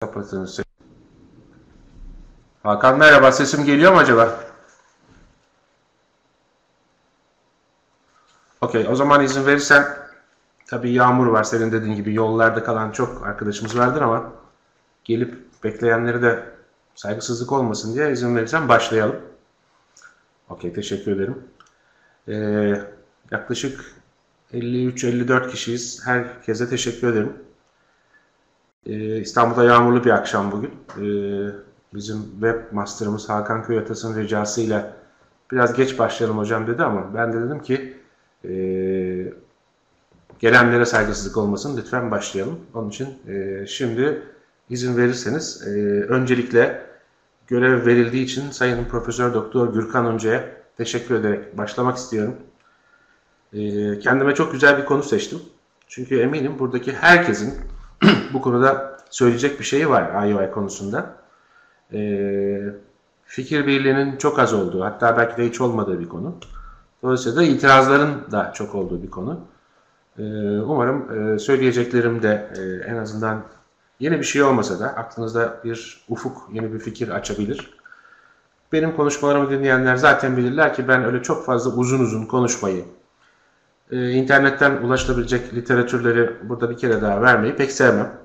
Kapatınız. Hakan merhaba sesim geliyor mu acaba? Okey o zaman izin verirsen tabii yağmur var senin dediğin gibi yollarda kalan çok arkadaşımız vardır ama gelip bekleyenleri de saygısızlık olmasın diye izin verirsen başlayalım. Okey teşekkür ederim. Ee, yaklaşık 53-54 kişiyiz. Herkese teşekkür ederim. Ee, İstanbul'da yağmurlu bir akşam bugün. Ee, bizim webmasterımız Hakan Köyatas'ın ricasıyla biraz geç başlayalım hocam dedi ama ben de dedim ki e, gelenlere saygısızlık olmasın lütfen başlayalım. Onun için e, şimdi izin verirseniz e, öncelikle görev verildiği için Sayın Profesör Doktor Gürkan Öncü'ye teşekkür ederek başlamak istiyorum. E, kendime çok güzel bir konu seçtim. Çünkü eminim buradaki herkesin bu konuda söyleyecek bir şeyi var IOI konusunda. E, fikir birliğinin çok az olduğu, hatta belki de hiç olmadığı bir konu. Dolayısıyla da itirazların da çok olduğu bir konu. E, umarım e, söyleyeceklerim de e, en azından yeni bir şey olmasa da aklınızda bir ufuk, yeni bir fikir açabilir. Benim konuşmalarımı dinleyenler zaten bilirler ki ben öyle çok fazla uzun uzun konuşmayı, e, internetten ulaşılabilecek literatürleri burada bir kere daha vermeyi pek sevmem.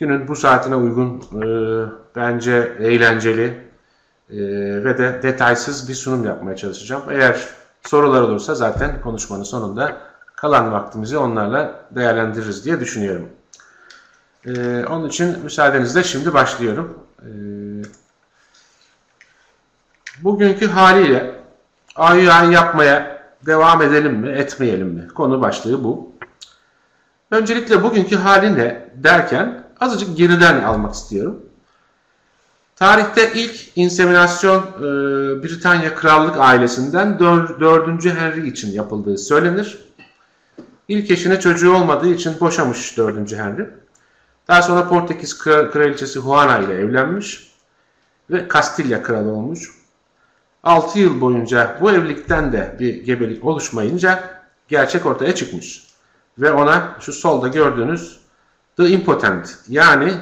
Günün bu saatine uygun, e, bence eğlenceli e, ve de detaysız bir sunum yapmaya çalışacağım. Eğer sorular olursa zaten konuşmanın sonunda kalan vaktimizi onlarla değerlendiririz diye düşünüyorum. E, onun için müsaadenizle şimdi başlıyorum. E, bugünkü haliyle AÜA'yı yapmaya devam edelim mi, etmeyelim mi? Konu başlığı bu. Öncelikle bugünkü hali ne derken azıcık geriden almak istiyorum. Tarihte ilk inseminasyon e, Britanya Krallık ailesinden 4. Henry için yapıldığı söylenir. İlk eşine çocuğu olmadığı için boşamış 4. Henry. Daha sonra Portekiz Kraliçesi Juana ile evlenmiş ve Kastilya kralı olmuş. 6 yıl boyunca bu evlilikten de bir gebelik oluşmayınca gerçek ortaya çıkmış. Ve ona şu solda gördüğünüz The Impotent yani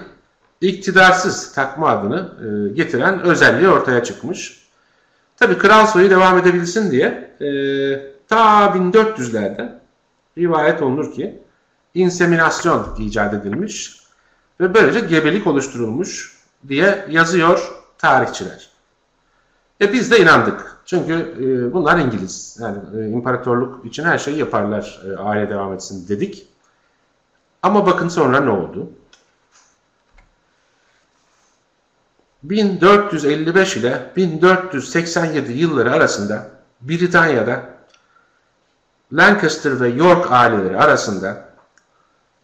iktidarsız takma adını e, getiren özelliği ortaya çıkmış. Tabi kral soyu devam edebilsin diye e, ta 1400'lerde rivayet olunur ki inseminasyon icat edilmiş ve böylece gebelik oluşturulmuş diye yazıyor tarihçiler. E biz de inandık. Çünkü e, bunlar İngiliz. Yani e, imparatorluk için her şeyi yaparlar e, aile devam etsin dedik. Ama bakın sonra ne oldu? 1455 ile 1487 yılları arasında Britanya'da Lancaster ve York aileleri arasında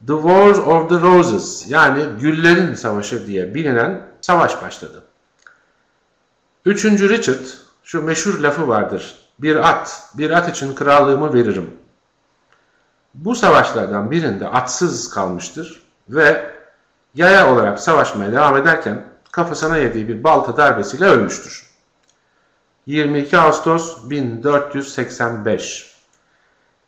The Wars of the Roses yani Güllerin Savaşı diye bilinen savaş başladı. Üçüncü Richard şu meşhur lafı vardır. Bir at, bir at için krallığımı veririm. Bu savaşlardan birinde atsız kalmıştır ve yaya olarak savaşmaya devam ederken kafasına yediği bir balta darbesiyle ölmüştür. 22 Ağustos 1485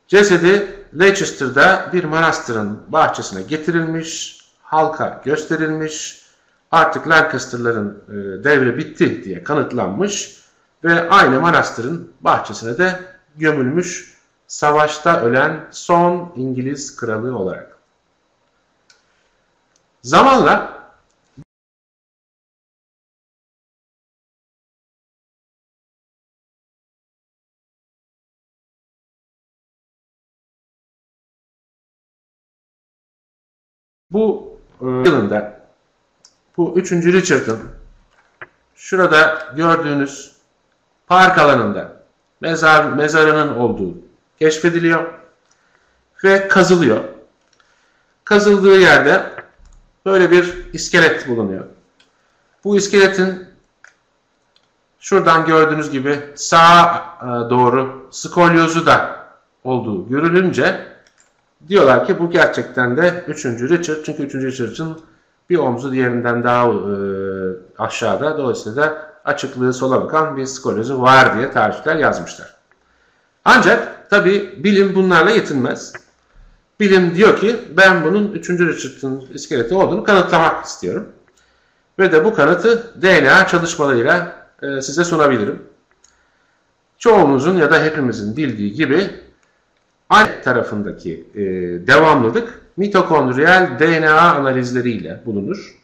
Cesedi Leicester'da bir manastırın bahçesine getirilmiş, halka gösterilmiş, artık Lancaster'ların e, devri bitti diye kanıtlanmış ve aynı manastırın bahçesine de gömülmüş savaşta ölen son İngiliz kralı olarak. Zamanla bu e, yılında bu 3. Richard'ın şurada gördüğünüz park alanında mezar mezarının olduğu keşfediliyor ve kazılıyor. Kazıldığı yerde böyle bir iskelet bulunuyor. Bu iskeletin şuradan gördüğünüz gibi sağa e, doğru skolyozu da olduğu görülünce diyorlar ki bu gerçekten de 3. Richard çünkü 3. Richard'ın bir omzu diğerinden daha e, aşağıda. Dolayısıyla da açıklığı sola bakan bir skolyozu var diye tarihçiler yazmışlar. Ancak tabi bilim bunlarla yetinmez. bilim diyor ki ben bunun 3. Richard'ın iskeleti olduğunu kanıtlamak istiyorum. Ve de bu kanıtı DNA çalışmalarıyla e, size sunabilirim. Çoğumuzun ya da hepimizin bildiği gibi anne tarafındaki e, devamlılık mitokondriyal DNA analizleriyle bulunur.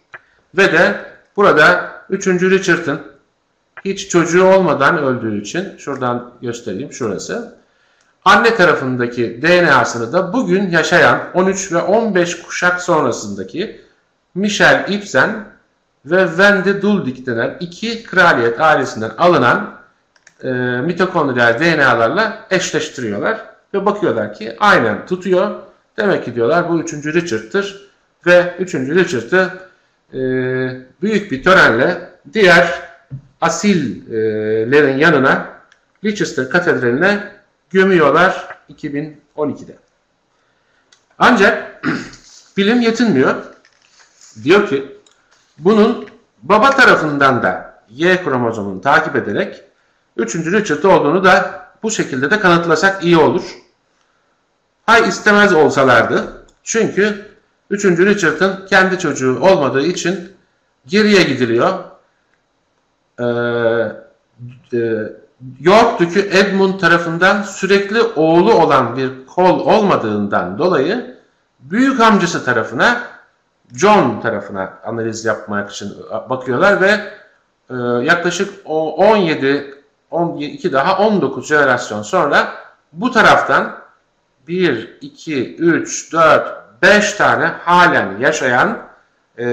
Ve de burada 3. Richard'ın hiç çocuğu olmadan öldüğü için şuradan göstereyim şurası. Anne tarafındaki DNA'sını da bugün yaşayan 13 ve 15 kuşak sonrasındaki Michel Ibsen ve Wendy Duldig denen iki kraliyet ailesinden alınan e, mitokondriyal DNA'larla eşleştiriyorlar ve bakıyorlar ki aynen tutuyor. Demek ki diyorlar bu 3. Richard'tır ve 3. Richard'ı e, büyük bir törenle diğer asillerin yanına Leicester Katedrali'ne gömüyorlar 2012'de. Ancak bilim yetinmiyor. Diyor ki bunun baba tarafından da Y kromozomunu takip ederek 3. Richard olduğunu da bu şekilde de kanıtlasak iyi olur. Hay istemez olsalardı. Çünkü 3. Richard'ın kendi çocuğu olmadığı için geriye gidiliyor. Ee, e, York Dükü Edmund tarafından sürekli oğlu olan bir kol olmadığından dolayı büyük amcası tarafına John tarafına analiz yapmak için bakıyorlar ve e, yaklaşık 17 12 daha 19 jenerasyon sonra bu taraftan 1, 2, 3, 4, 5 tane halen yaşayan e,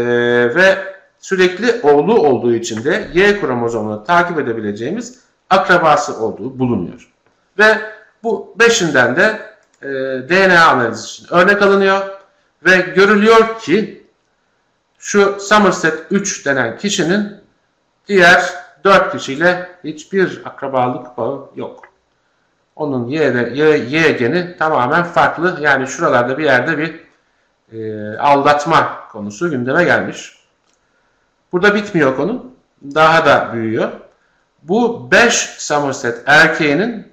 ve sürekli oğlu olduğu için de Y kromozomunu takip edebileceğimiz akrabası olduğu bulunuyor. Ve bu beşinden de e, DNA analizi için örnek alınıyor ve görülüyor ki şu Somerset 3 denen kişinin diğer 4 kişiyle hiçbir akrabalık bağı yok. Onun Y, geni tamamen farklı. Yani şuralarda bir yerde bir e, aldatma konusu gündeme gelmiş. Burada bitmiyor konu. Daha da büyüyor. Bu 5 Somerset erkeğinin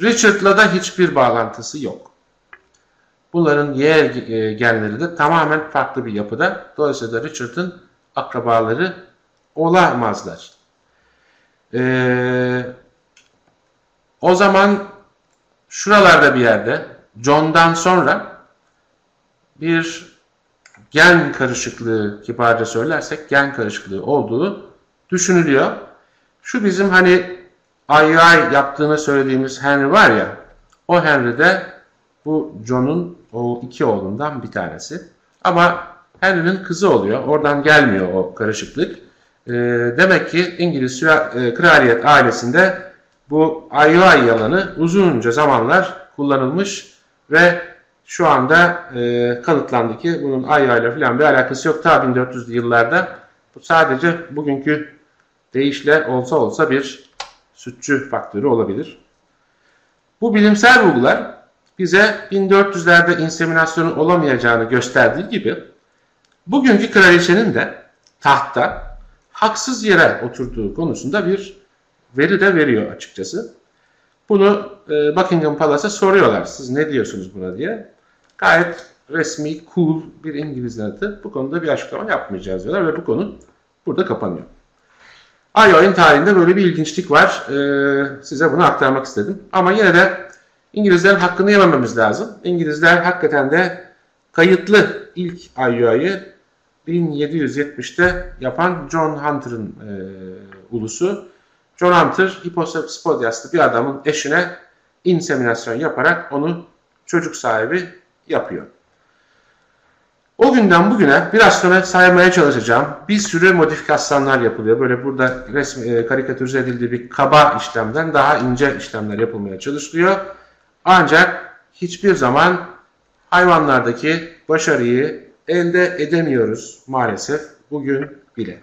Richard'la da hiçbir bağlantısı yok. Bunların Y e, genleri de tamamen farklı bir yapıda. Dolayısıyla Richard'ın akrabaları olamazlar. Ee, o zaman şuralarda bir yerde John'dan sonra bir gen karışıklığı kibarca söylersek gen karışıklığı olduğu düşünülüyor. Şu bizim hani IUI yaptığını söylediğimiz Henry var ya o Henry de bu John'un o iki oğlundan bir tanesi. Ama Henry'nin kızı oluyor. Oradan gelmiyor o karışıklık. E, demek ki İngiliz e, kraliyet ailesinde bu IUI yalanı uzunca zamanlar kullanılmış ve şu anda e, ki bunun IUI ile falan bir alakası yok. Ta 1400'lü yıllarda bu sadece bugünkü deyişle olsa olsa bir sütçü faktörü olabilir. Bu bilimsel bulgular bize 1400'lerde inseminasyonun olamayacağını gösterdiği gibi bugünkü kraliçenin de tahtta haksız yere oturduğu konusunda bir veri de veriyor açıkçası. Bunu e, Buckingham Palace'a soruyorlar. Siz ne diyorsunuz buna diye. Gayet resmi, cool bir İngiliz yanıtı. Bu konuda bir açıklama yapmayacağız diyorlar ve bu konu burada kapanıyor. IO'nun tarihinde böyle bir ilginçlik var. Ee, size bunu aktarmak istedim. Ama yine de İngilizlerin hakkını yemememiz lazım. İngilizler hakikaten de kayıtlı ilk IO'yu 1770'te yapan John Hunter'ın e, ulusu. John Hunter hipospodiaslı bir adamın eşine inseminasyon yaparak onu çocuk sahibi yapıyor. O günden bugüne biraz sonra saymaya çalışacağım. Bir sürü modifikasyonlar yapılıyor. Böyle burada resmi, e, karikatürize edildiği bir kaba işlemden daha ince işlemler yapılmaya çalışılıyor. Ancak hiçbir zaman hayvanlardaki başarıyı elde edemiyoruz maalesef bugün bile.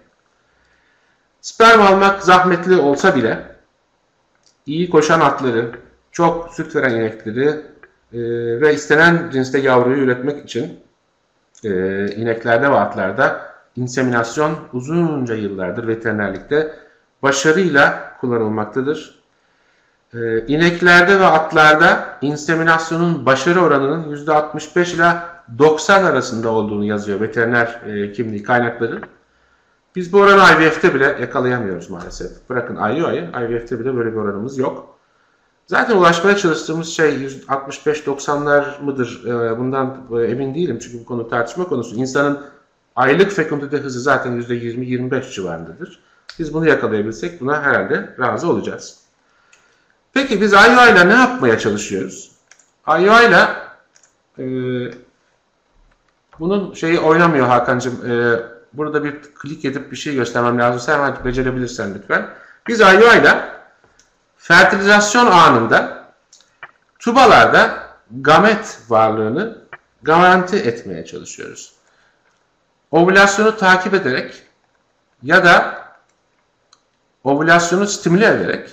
Sperm almak zahmetli olsa bile iyi koşan atları, çok süt veren inekleri e, ve istenen cinste yavruyu üretmek için e, ineklerde ve atlarda inseminasyon uzunca yıllardır veterinerlikte başarıyla kullanılmaktadır. Ee, ineklerde ve atlarda inseminasyonun başarı oranının %65 ile 90 arasında olduğunu yazıyor veteriner e, kimliği kaynakları. Biz bu oranı IVF'te bile yakalayamıyoruz maalesef. Bırakın IUI'yi, IVF'te bile böyle bir oranımız yok. Zaten ulaşmaya çalıştığımız şey 65-90'lar mıdır? Ee, bundan e, emin değilim çünkü bu konu tartışma konusu. İnsanın aylık fekundite hızı zaten %20-25 civarındadır. Biz bunu yakalayabilsek buna herhalde razı olacağız. Peki biz IUI ile ne yapmaya çalışıyoruz? IUI ile bunun şeyi oynamıyor Hakan'cığım. E, burada bir klik edip bir şey göstermem lazım. Sen hadi becerebilirsen lütfen. Biz IUI ile fertilizasyon anında tubalarda gamet varlığını garanti etmeye çalışıyoruz. Ovülasyonu takip ederek ya da ovülasyonu stimüle ederek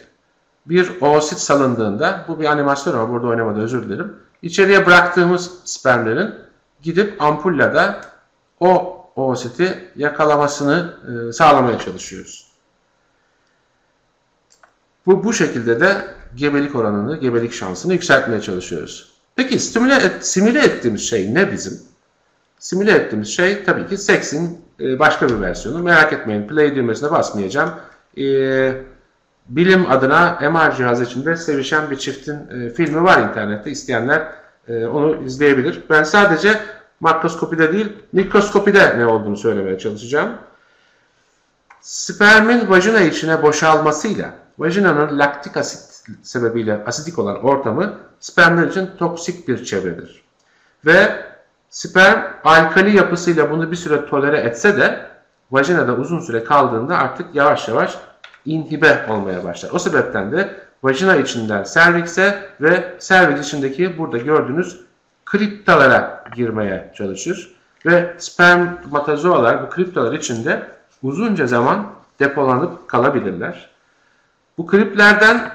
bir oosit salındığında, bu bir animasyon ama burada oynamadı özür dilerim. İçeriye bıraktığımız spermlerin gidip ampulle de o oositi yakalamasını e, sağlamaya çalışıyoruz. Bu, bu şekilde de gebelik oranını, gebelik şansını yükseltmeye çalışıyoruz. Peki simüle, et, simüle ettiğimiz şey ne bizim? Simüle ettiğimiz şey tabii ki seksin e, başka bir versiyonu. Merak etmeyin play düğmesine basmayacağım. Eee bilim adına MR cihazı içinde sevişen bir çiftin e, filmi var internette. İsteyenler e, onu izleyebilir. Ben sadece makroskopide değil mikroskopide ne olduğunu söylemeye çalışacağım. Spermin vajina içine boşalmasıyla vajinanın laktik asit sebebiyle asidik olan ortamı spermler için toksik bir çevredir. Ve sperm alkali yapısıyla bunu bir süre tolere etse de vajinada uzun süre kaldığında artık yavaş yavaş inhibe olmaya başlar. O sebepten de vajina içinden servikse ve serviks içindeki burada gördüğünüz kriptalara girmeye çalışır. Ve spermatozoalar bu kriptalar içinde uzunca zaman depolanıp kalabilirler. Bu kriplerden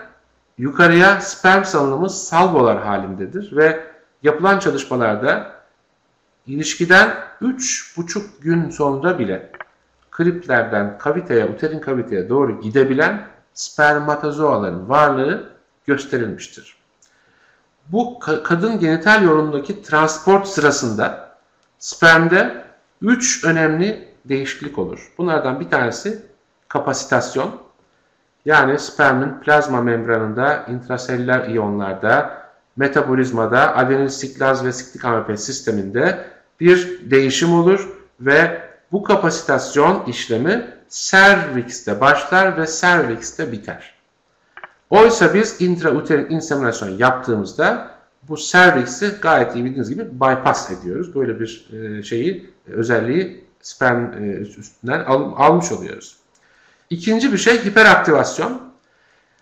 yukarıya sperm salınımı salvolar halindedir ve yapılan çalışmalarda ilişkiden 3,5 gün sonra bile kriplerden kaviteye, uterin kaviteye doğru gidebilen spermatozoaların varlığı gösterilmiştir. Bu kadın genital yolundaki transport sırasında spermde 3 önemli değişiklik olur. Bunlardan bir tanesi kapasitasyon. Yani spermin plazma membranında, intraselüler iyonlarda, metabolizmada, adenin siklaz ve siklik AMP sisteminde bir değişim olur ve bu kapasitasyon işlemi serviste başlar ve serviste biter. Oysa biz intrauterin inseminasyon yaptığımızda bu serviksi gayet iyi bildiğiniz gibi bypass ediyoruz. Böyle bir e, şeyi, özelliği sperm e, üstünden almış oluyoruz. İkinci bir şey hiperaktivasyon.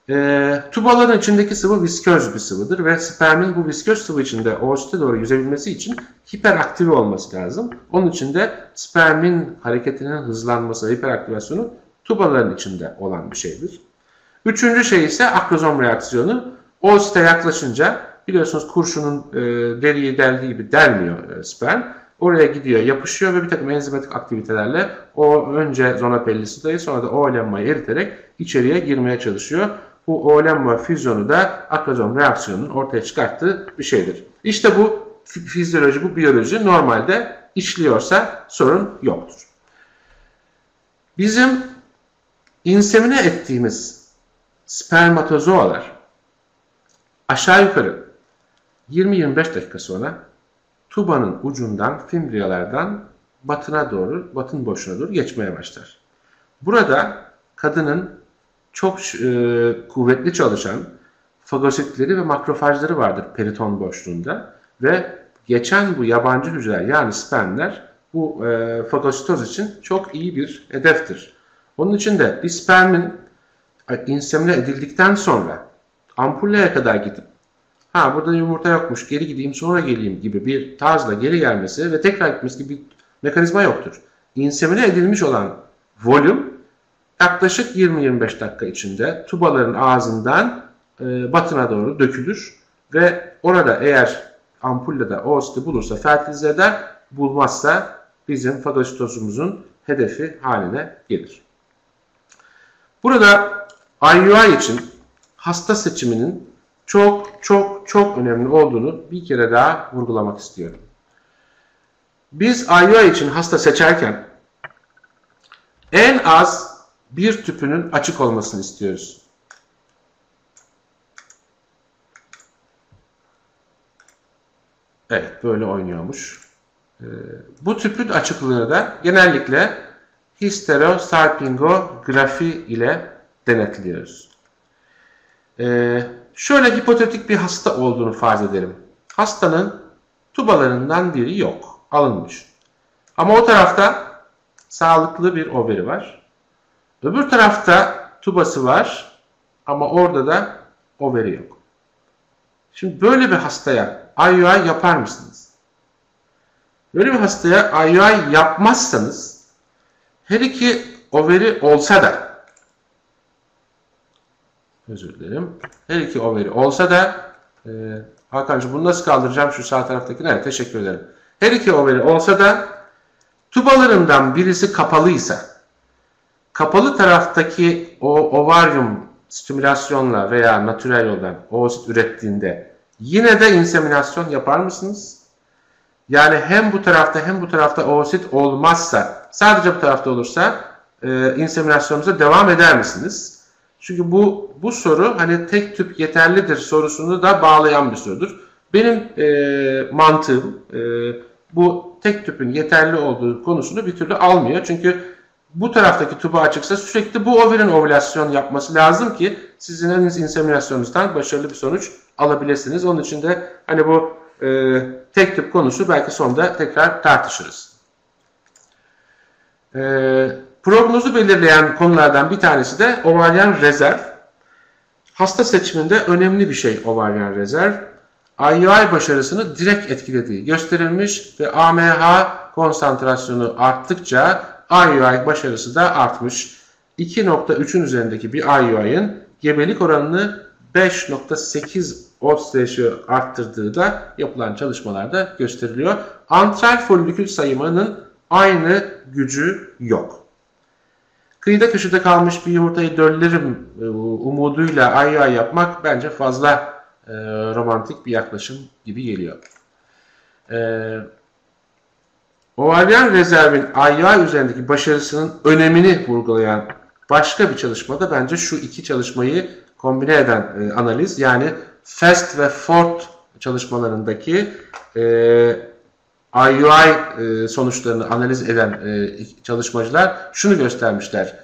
E, tubaların içindeki sıvı visköz bir sıvıdır ve spermin bu visköz sıvı içinde oosite doğru yüzebilmesi için hiperaktive olması lazım. Onun için de spermin hareketinin hızlanması, hiperaktivasyonu tubaların içinde olan bir şeydir. Üçüncü şey ise akrozom reaksiyonu. Oosite yaklaşınca biliyorsunuz kurşunun e, deriyi deldiği gibi delmiyor e, sperm. Oraya gidiyor, yapışıyor ve bir takım enzimatik aktivitelerle o önce zona pellicita'yı sonra da olemmayı eriterek içeriye girmeye çalışıyor bu oğlenma füzyonu da akrozom reaksiyonunun ortaya çıkarttığı bir şeydir. İşte bu fizyoloji, bu biyoloji normalde işliyorsa sorun yoktur. Bizim insemine ettiğimiz spermatozoalar aşağı yukarı 20-25 dakika sonra tubanın ucundan, fimbriyalardan batına doğru, batın boşuna doğru geçmeye başlar. Burada kadının çok e, kuvvetli çalışan fagositleri ve makrofajları vardır periton boşluğunda ve geçen bu yabancı hücreler yani spermler bu e, fagositoz için çok iyi bir hedeftir. Onun için de bir spermin insemine edildikten sonra ampulleye kadar gidip ha burada yumurta yokmuş geri gideyim sonra geleyim gibi bir tarzla geri gelmesi ve tekrar gitmesi gibi bir mekanizma yoktur. İnsemine edilmiş olan volüm yaklaşık 20-25 dakika içinde tubaların ağzından e, batına doğru dökülür ve orada eğer ampulle de oositi bulursa fertilize eder, bulmazsa bizim fagositozumuzun hedefi haline gelir. Burada IUI için hasta seçiminin çok çok çok önemli olduğunu bir kere daha vurgulamak istiyorum. Biz IUI için hasta seçerken en az bir tüpünün açık olmasını istiyoruz. Evet böyle oynuyormuş. Ee, bu tüpün açıklığını da genellikle histerosalpingografi ile denetliyoruz. Ee, şöyle hipotetik bir hasta olduğunu farz edelim. Hastanın tubalarından biri yok, alınmış. Ama o tarafta sağlıklı bir overi var. Öbür tarafta tubası var ama orada da overi yok. Şimdi böyle bir hastaya IUI yapar mısınız? Böyle bir hastaya IUI yapmazsanız her iki overi olsa da özür dilerim. Her iki overi olsa da e, Hakan'cığım bunu nasıl kaldıracağım şu sağ taraftakini? Evet teşekkür ederim. Her iki overi olsa da tubalarından birisi kapalıysa kapalı taraftaki o ovaryum stimülasyonla veya natürel yoldan oosit ürettiğinde yine de inseminasyon yapar mısınız? Yani hem bu tarafta hem bu tarafta oosit olmazsa sadece bu tarafta olursa e, inseminasyonunuza devam eder misiniz? Çünkü bu bu soru hani tek tüp yeterlidir sorusunu da bağlayan bir sorudur. Benim e, mantığım e, bu tek tüpün yeterli olduğu konusunu bir türlü almıyor. Çünkü bu taraftaki tuba açıksa sürekli bu overin ovülasyon yapması lazım ki sizin inseminasyonunuzdan başarılı bir sonuç alabilirsiniz. Onun için de hani bu e, tek tüp konusu belki sonunda tekrar tartışırız. E, prognozu belirleyen konulardan bir tanesi de ovaryen rezerv. Hasta seçiminde önemli bir şey ovaryen rezerv. IUI başarısını direkt etkilediği gösterilmiş ve AMH konsantrasyonu arttıkça IUI başarısı da artmış. 2.3'ün üzerindeki bir IUI'ın gebelik oranını 5.8 odds ratio arttırdığı da yapılan çalışmalarda gösteriliyor. Antral folikül sayımının aynı gücü yok. Kıyıda köşede kalmış bir yumurtayı döllerim e, umuduyla IUI yapmak bence fazla e, romantik bir yaklaşım gibi geliyor. E, Ovalyen rezervin IUI üzerindeki başarısının önemini vurgulayan başka bir çalışmada bence şu iki çalışmayı kombine eden e, analiz yani FAST ve FORT çalışmalarındaki e, IUI e, sonuçlarını analiz eden e, çalışmacılar şunu göstermişler.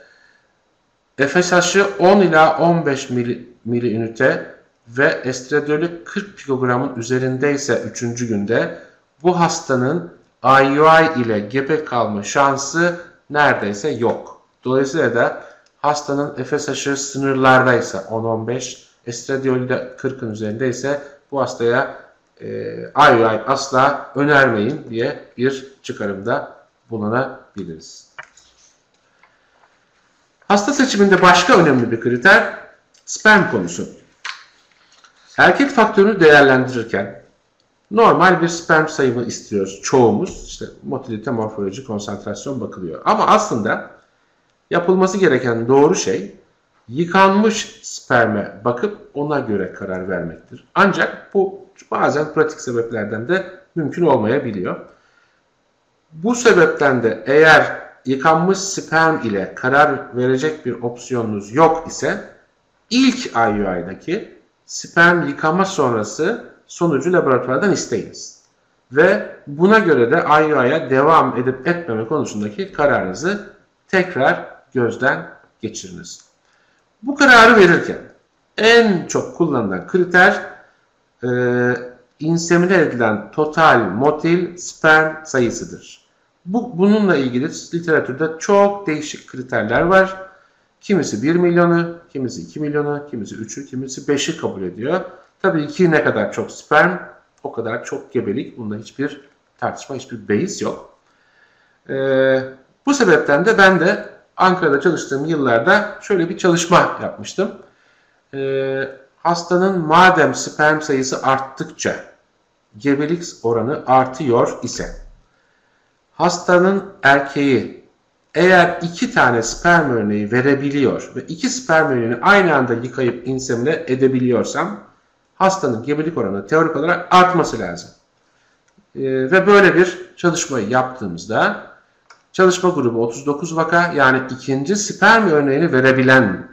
FSH'ı 10 ila 15 mili, mili ünite ve estradiolü 40 pikogramın üzerindeyse 3. günde bu hastanın IUI ile gebe kalma şansı neredeyse yok. Dolayısıyla da hastanın FSH'ı sınırlardaysa 10-15, estradiolü de 40'ın üzerindeyse bu hastaya e, IUI asla önermeyin diye bir çıkarımda bulunabiliriz. Hasta seçiminde başka önemli bir kriter sperm konusu. Erkek faktörünü değerlendirirken normal bir sperm sayımı istiyoruz çoğumuz. İşte motilite, morfoloji, konsantrasyon bakılıyor. Ama aslında yapılması gereken doğru şey yıkanmış sperme bakıp ona göre karar vermektir. Ancak bu bazen pratik sebeplerden de mümkün olmayabiliyor. Bu sebepten de eğer yıkanmış sperm ile karar verecek bir opsiyonunuz yok ise ilk IUI'daki sperm yıkama sonrası sonucu laboratuvardan isteyiniz. Ve buna göre de IUI'ya devam edip etmeme konusundaki kararınızı tekrar gözden geçiriniz. Bu kararı verirken en çok kullanılan kriter e, insemine edilen total motil sperm sayısıdır. Bu, bununla ilgili literatürde çok değişik kriterler var. Kimisi 1 milyonu, kimisi 2 milyonu, kimisi 3'ü, kimisi 5'i kabul ediyor. Tabii ki ne kadar çok sperm, o kadar çok gebelik. Bunda hiçbir tartışma, hiçbir beis yok. Ee, bu sebepten de ben de Ankara'da çalıştığım yıllarda şöyle bir çalışma yapmıştım. Ee, hastanın madem sperm sayısı arttıkça gebelik oranı artıyor ise hastanın erkeği eğer iki tane sperm örneği verebiliyor ve iki sperm örneğini aynı anda yıkayıp insemine edebiliyorsam hastanın gebelik oranı teorik olarak artması lazım. Ee, ve böyle bir çalışmayı yaptığımızda çalışma grubu 39 vaka yani ikinci sperm örneğini verebilen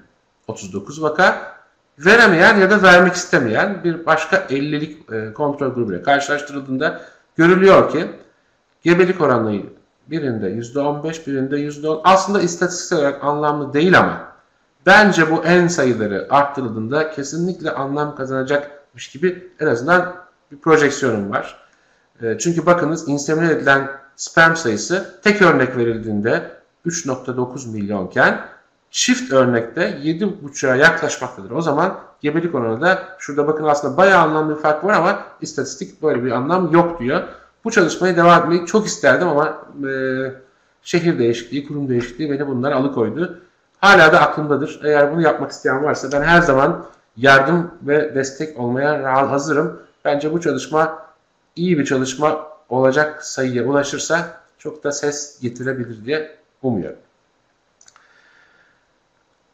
39 vaka veremeyen ya da vermek istemeyen bir başka 50'lik e, kontrol grubuyla karşılaştırıldığında görülüyor ki gebelik oranı birinde %15 birinde %10 aslında istatistiksel olarak anlamlı değil ama bence bu en sayıları arttırıldığında kesinlikle anlam kazanacakmış gibi en azından bir projeksiyonum var. E, çünkü bakınız insemine edilen sperm sayısı tek örnek verildiğinde 3.9 milyonken çift örnekte 7.5'a yaklaşmaktadır. O zaman gebelik oranı da şurada bakın aslında bayağı anlamlı bir fark var ama istatistik böyle bir anlam yok diyor. Bu çalışmayı devam etmeyi çok isterdim ama e, şehir değişikliği, kurum değişikliği beni bundan alıkoydu. Hala da aklımdadır. Eğer bunu yapmak isteyen varsa ben her zaman yardım ve destek olmaya hazırım. Bence bu çalışma iyi bir çalışma olacak sayıya ulaşırsa çok da ses getirebilir diye umuyorum.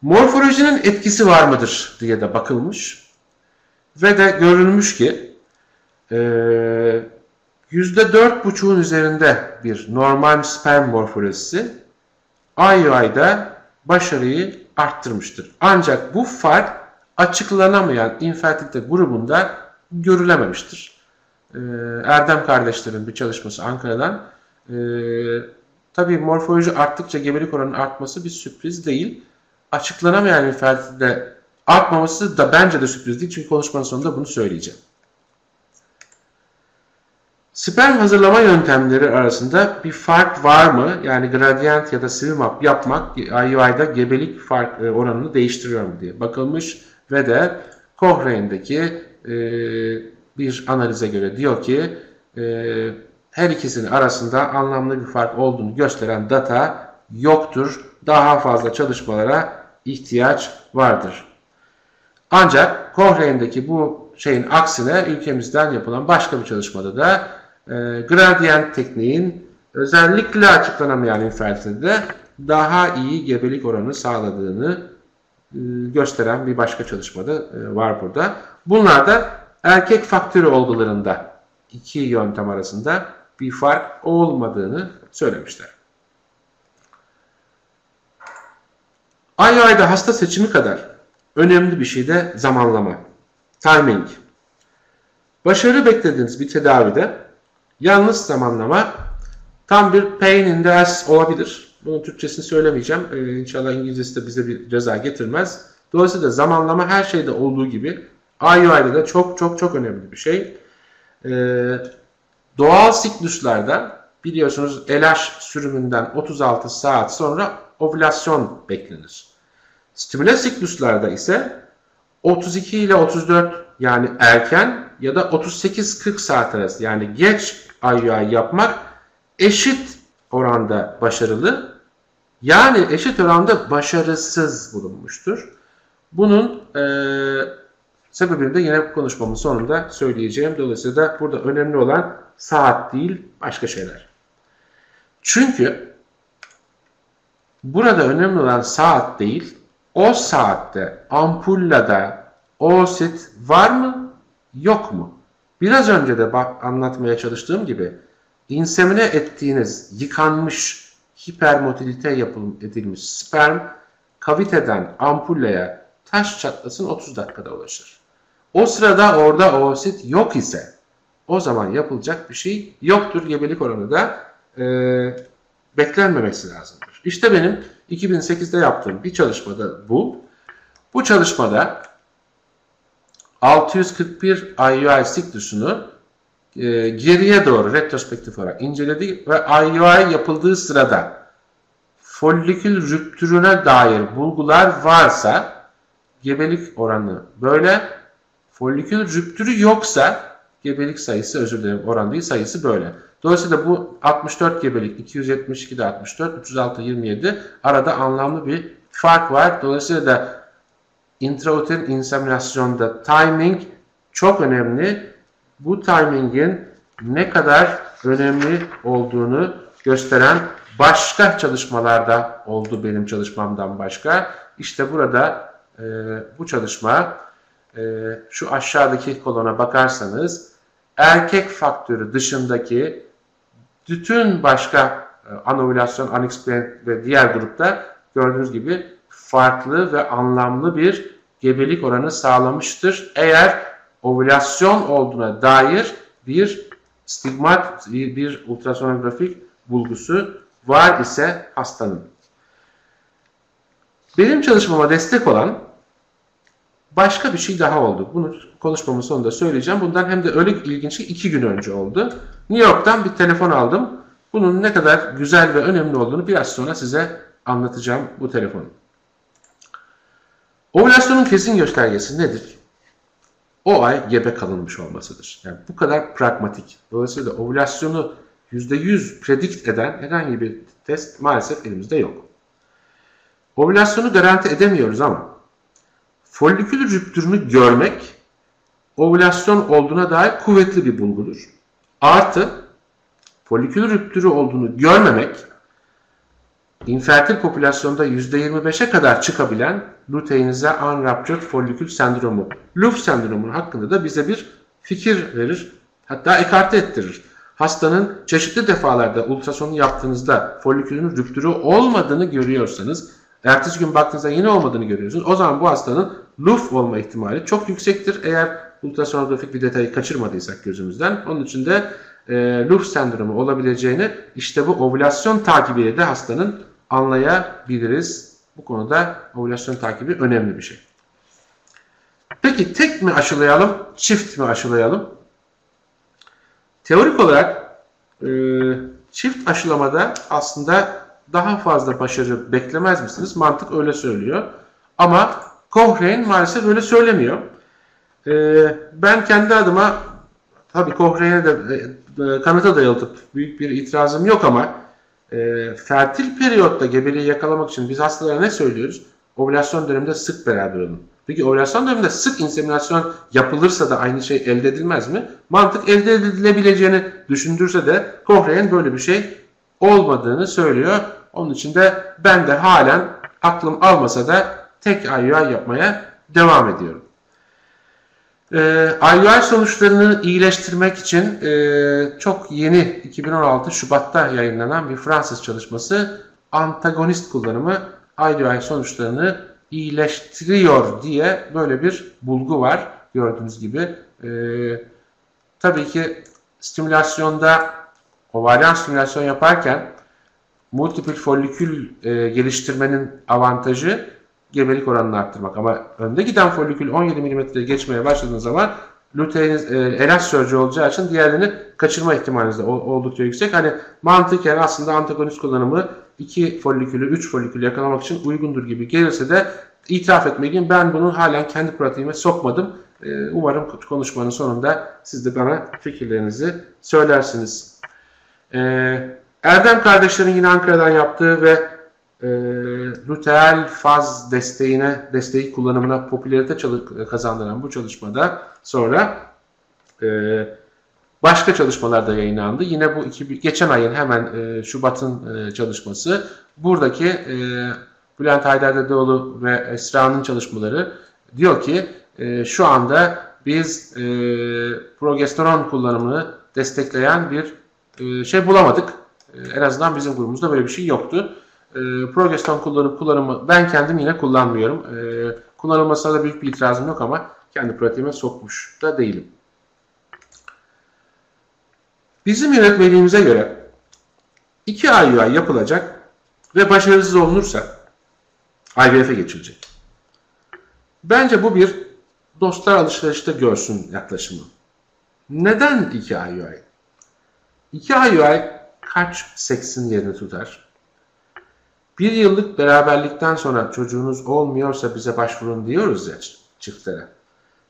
Morfolojinin etkisi var mıdır diye de bakılmış. Ve de görülmüş ki %4,5'un üzerinde bir normal sperm morfolojisi IUI'da başarıyı arttırmıştır. Ancak bu fark açıklanamayan infertilite grubunda görülememiştir. Erdem kardeşlerin bir çalışması Ankara'dan. Tabii morfoloji arttıkça gebelik oranının artması bir sürpriz değil açıklanamayan bir fertilite artmaması da bence de sürpriz değil. Çünkü konuşmanın sonunda bunu söyleyeceğim. Sperm hazırlama yöntemleri arasında bir fark var mı? Yani gradient ya da swimap yapmak IUI'da gebelik fark e, oranını değiştiriyor mu diye bakılmış ve de Cochrane'deki e, bir analize göre diyor ki e, her ikisinin arasında anlamlı bir fark olduğunu gösteren data yoktur. Daha fazla çalışmalara ihtiyaç vardır. Ancak Cochrane'deki bu şeyin aksine ülkemizden yapılan başka bir çalışmada da e, gradient tekniğin özellikle açıklanamayan infertilitede daha iyi gebelik oranı sağladığını e, gösteren bir başka çalışmada e, var burada. Bunlar da erkek faktörü olgularında iki yöntem arasında bir fark olmadığını söylemişler. Ay ayda hasta seçimi kadar önemli bir şey de zamanlama, timing. Başarı beklediğiniz bir tedavide yalnız zamanlama tam bir pain in the ass olabilir. Bunun Türkçesini söylemeyeceğim. Ee, inşallah İngilizcesi de bize bir ceza getirmez. Dolayısıyla zamanlama her şeyde olduğu gibi IUI'de de çok çok çok önemli bir şey. Ee, doğal sikluslarda biliyorsunuz LH sürümünden 36 saat sonra ovülasyon beklenir. Stimüle sikluslarda ise 32 ile 34 yani erken ya da 38-40 saat arası yani geç IUI yapmak eşit oranda başarılı yani eşit oranda başarısız bulunmuştur. Bunun e, sebebini de yine konuşmamın sonunda söyleyeceğim. Dolayısıyla da burada önemli olan saat değil başka şeyler. Çünkü burada önemli olan saat değil o saatte ampullada oosit var mı yok mu? Biraz önce de bak anlatmaya çalıştığım gibi insemine ettiğiniz yıkanmış hipermotilite edilmiş sperm kaviteden ampulleye taş çatlasın 30 dakikada ulaşır. O sırada orada oosit yok ise o zaman yapılacak bir şey yoktur. Gebelik oranı da e, beklenmemesi lazımdır. İşte benim 2008'de yaptığım bir çalışmada bu. Bu çalışmada 641 IUI siklusunu e, geriye doğru retrospektif olarak inceledi ve IUI yapıldığı sırada folikül rüptürüne dair bulgular varsa gebelik oranı böyle, folikül rüptürü yoksa gebelik sayısı özür dilerim oran değil sayısı böyle. Dolayısıyla bu 64 gebelik 272 de 64 306 27 arada anlamlı bir fark var. Dolayısıyla da intrauterin inseminasyonda timing çok önemli. Bu timingin ne kadar önemli olduğunu gösteren başka çalışmalarda oldu benim çalışmamdan başka. İşte burada e, bu çalışma e, şu aşağıdaki kolona bakarsanız erkek faktörü dışındaki bütün başka e, anovülasyon, unexplained ve diğer grupta gördüğünüz gibi farklı ve anlamlı bir gebelik oranı sağlamıştır. Eğer ovülasyon olduğuna dair bir stigmat, bir ultrasonografik bulgusu var ise hastanın. Benim çalışmama destek olan başka bir şey daha oldu. Bunu konuşmamın sonunda söyleyeceğim. Bundan hem de öyle ilginç ki iki gün önce oldu. New York'tan bir telefon aldım. Bunun ne kadar güzel ve önemli olduğunu biraz sonra size anlatacağım bu telefonu. Ovülasyonun kesin göstergesi nedir? O ay gebe kalınmış olmasıdır. Yani bu kadar pragmatik. Dolayısıyla ovülasyonu %100 predikt eden herhangi bir test maalesef elimizde yok. Ovülasyonu garanti edemiyoruz ama folikül rüptürünü görmek ovülasyon olduğuna dair kuvvetli bir bulgudur. Artı folikül rüptürü olduğunu görmemek infertil popülasyonda %25'e kadar çıkabilen luteinize unruptured follikül sendromu, LUF sendromunun hakkında da bize bir fikir verir. Hatta ekarte ettirir. Hastanın çeşitli defalarda ultrasonu yaptığınızda folikülün rüptürü olmadığını görüyorsanız, ertesi gün baktığınızda yine olmadığını görüyorsunuz. O zaman bu hastanın LUF olma ihtimali çok yüksektir. Eğer ultrasonografik bir detayı kaçırmadıysak gözümüzden. Onun için de e, LUF sendromu olabileceğini işte bu ovülasyon takibiyle de hastanın anlayabiliriz. Bu konuda ovülasyon takibi önemli bir şey. Peki tek mi aşılayalım, çift mi aşılayalım? Teorik olarak e, çift aşılamada aslında daha fazla başarı beklemez misiniz? Mantık öyle söylüyor. Ama Cochrane maalesef öyle söylemiyor. E, ben kendi adıma tabii Cochrane'e de e, kanıta dayalı büyük bir itirazım yok ama e, fertil periyotta gebeliği yakalamak için biz hastalara ne söylüyoruz? Ovülasyon döneminde sık beraber olun. Peki ovülasyon döneminde sık inseminasyon yapılırsa da aynı şey elde edilmez mi? Mantık elde edilebileceğini düşündürse de Cochrane böyle bir şey olmadığını söylüyor. Onun için de ben de halen aklım almasa da tek IUI yapmaya devam ediyorum. E, ee, IUI sonuçlarını iyileştirmek için e, çok yeni 2016 Şubat'ta yayınlanan bir Fransız çalışması antagonist kullanımı IUI sonuçlarını iyileştiriyor diye böyle bir bulgu var gördüğünüz gibi. E, tabii ki stimülasyonda ovalyan stimülasyon yaparken multiple folikül e, geliştirmenin avantajı gebelik oranını arttırmak. Ama önde giden folikül 17 mm'ye geçmeye başladığınız zaman luteiniz e, elas sörcü olacağı için diğerlerini kaçırma ihtimaliniz de oldukça yüksek. Hani mantıken aslında antagonist kullanımı 2 folikülü 3 folikülü yakalamak için uygundur gibi gelirse de itiraf etmeliyim. Ben bunu halen kendi pratiğime sokmadım. E, umarım konuşmanın sonunda siz de bana fikirlerinizi söylersiniz. E, Erdem kardeşlerin yine Ankara'dan yaptığı ve e, luteal faz desteğine, desteği kullanımına popülerite kazandıran bu çalışmada sonra e, başka çalışmalar da yayınlandı. Yine bu iki, geçen ayın hemen e, Şubat'ın e, çalışması. Buradaki e, Bülent Haydardedoğlu ve Esra'nın çalışmaları diyor ki e, şu anda biz e, progesteron kullanımını destekleyen bir e, şey bulamadık. E, en azından bizim grubumuzda böyle bir şey yoktu e, Progesteron kullanıp kullanımı ben kendim yine kullanmıyorum. E, kullanılmasına da büyük bir itirazım yok ama kendi pratiğime sokmuş da değilim. Bizim yönetmeliğimize göre 2 IUI yapılacak ve başarısız olunursa IVF'e geçilecek. Bence bu bir dostlar alışverişte görsün yaklaşımı. Neden 2 IUI? 2 IUI kaç seksin yerini tutar? Bir yıllık beraberlikten sonra çocuğunuz olmuyorsa bize başvurun diyoruz ya çiftlere.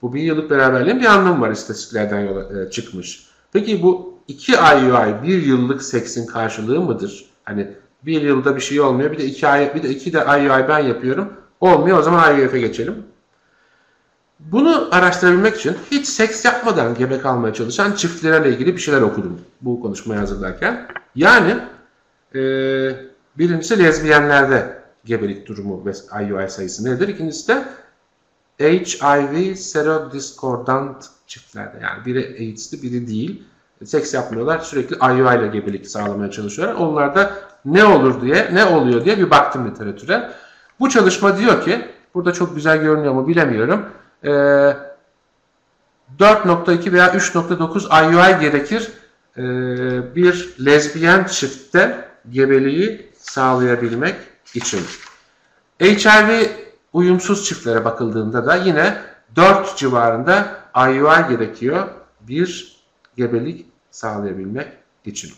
Bu bir yıllık beraberliğin bir anlamı var istatistiklerden yola e, çıkmış. Peki bu iki IUI bir yıllık seksin karşılığı mıdır? Hani bir yılda bir şey olmuyor bir de iki ay bir de iki de IUI ben yapıyorum. Olmuyor o zaman IVF'e geçelim. Bunu araştırabilmek için hiç seks yapmadan gebe kalmaya çalışan çiftlerle ilgili bir şeyler okudum bu konuşmayı hazırlarken. Yani E, birincisi lezbiyenlerde gebelik durumu ve IUI sayısı nedir? İkincisi de HIV serodiscordant çiftlerde yani biri AIDS'li biri değil. Seks yapmıyorlar sürekli IUI ile gebelik sağlamaya çalışıyorlar. Onlarda ne olur diye ne oluyor diye bir baktım literatüre. Bu çalışma diyor ki burada çok güzel görünüyor mu bilemiyorum. Ee, 4.2 veya 3.9 IUI gerekir ee, bir lezbiyen çiftte gebeliği sağlayabilmek için. HIV uyumsuz çiftlere bakıldığında da yine 4 civarında IUI gerekiyor bir gebelik sağlayabilmek için.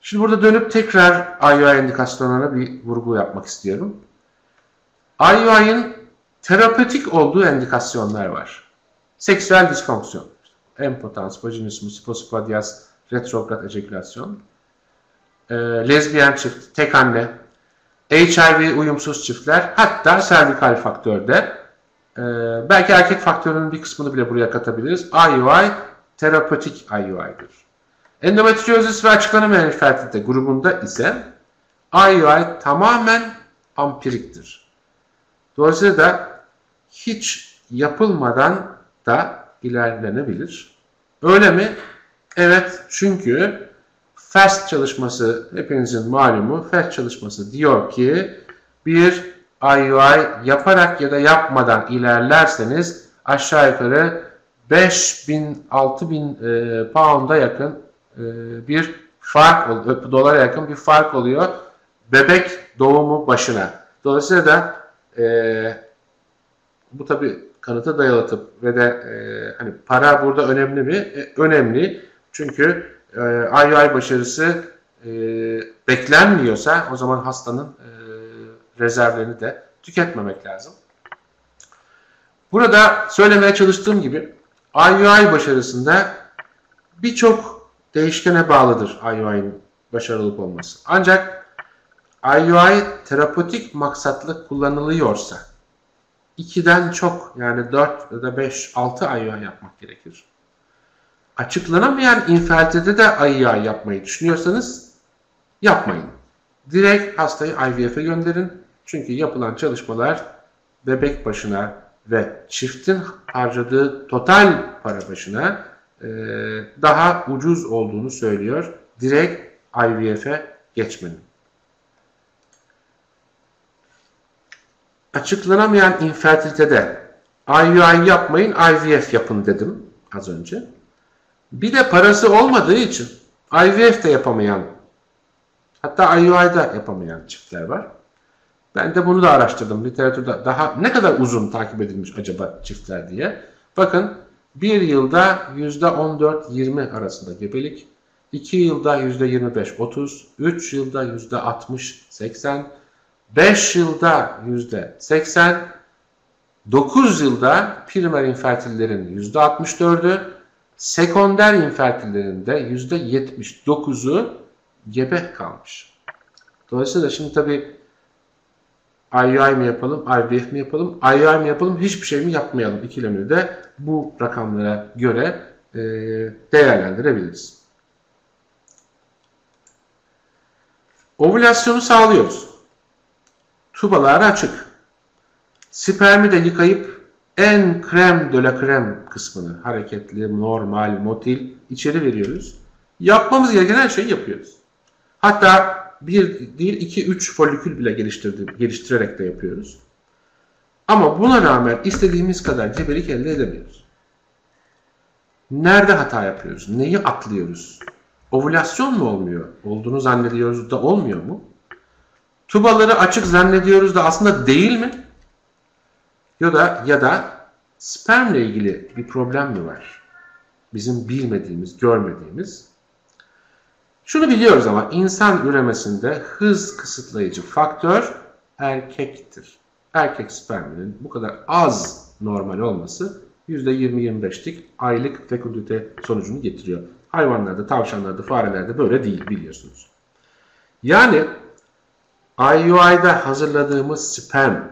Şimdi burada dönüp tekrar IUI indikasyonlarına bir vurgu yapmak istiyorum. IUI'nin terapötik olduğu indikasyonlar var. Seksüel disfonksiyon, empotans, vajinismus, hipospadias, retrograd ejekülasyon, e, lezbiyen çift, tek anne, HIV uyumsuz çiftler, hatta servikal faktörde, e, belki erkek faktörünün bir kısmını bile buraya katabiliriz. IUI, terapötik IUI'dir. Endometriozis ve açıklanamayan infertilite grubunda ise IUI tamamen ampiriktir. Dolayısıyla da hiç yapılmadan da ilerlenebilir. Öyle mi? Evet çünkü FAST çalışması hepinizin malumu FAST çalışması diyor ki bir IUI yaparak ya da yapmadan ilerlerseniz aşağı yukarı 5000 6000 e, pound'a yakın e, bir fark dolara yakın bir fark oluyor bebek doğumu başına. Dolayısıyla da e, bu tabi kanıta dayalı tıp ve de e, hani para burada önemli mi? E, önemli. Çünkü e, IUI başarısı e, beklenmiyorsa o zaman hastanın e, rezervlerini de tüketmemek lazım. Burada söylemeye çalıştığım gibi IUI başarısında birçok değişkene bağlıdır IUI'nin başarılı olması. Ancak IUI terapötik maksatlı kullanılıyorsa 2'den çok yani 4 ya da 5, 6 IUI yapmak gerekir. Açıklanamayan infertilite de IUI yapmayı düşünüyorsanız yapmayın. Direkt hastayı IVF'e gönderin. Çünkü yapılan çalışmalar bebek başına ve çiftin harcadığı total para başına e, daha ucuz olduğunu söylüyor. Direkt IVF'e geçmenin. Açıklanamayan infertilitede IUI yapmayın, IVF yapın dedim az önce. Bir de parası olmadığı için IVF de yapamayan, hatta IUI'da yapamayan çiftler var. Ben de bunu da araştırdım. Literatürde daha ne kadar uzun takip edilmiş acaba çiftler diye. Bakın bir yılda %14-20 arasında gebelik, 2 yılda %25-30, 3 yılda %60-80, 5 yılda %80, 9 yılda primer infertillerin %64'ü, sekonder infertillerin de %79'u gebe kalmış. Dolayısıyla şimdi tabi IUI mi yapalım, IVF mi yapalım, IUI mi yapalım, hiçbir şey mi yapmayalım ikilemini de bu rakamlara göre e, değerlendirebiliriz. Ovülasyonu sağlıyoruz. Tubalar açık. Spermi de yıkayıp en krem de la krem kısmını hareketli, normal, motil içeri veriyoruz. Yapmamız gereken her şeyi yapıyoruz. Hatta bir değil iki üç folikül bile geliştirerek de yapıyoruz. Ama buna rağmen istediğimiz kadar gebelik elde edemiyoruz. Nerede hata yapıyoruz? Neyi atlıyoruz? Ovülasyon mu olmuyor? Olduğunu zannediyoruz da olmuyor mu? Tubaları açık zannediyoruz da aslında değil mi? Ya da ya da spermle ilgili bir problem mi var? Bizim bilmediğimiz, görmediğimiz. Şunu biliyoruz ama insan üremesinde hız kısıtlayıcı faktör erkektir. Erkek sperminin bu kadar az normal olması %20-25'lik aylık fekundite sonucunu getiriyor. Hayvanlarda, tavşanlarda, farelerde böyle değil biliyorsunuz. Yani IUI'da hazırladığımız sperm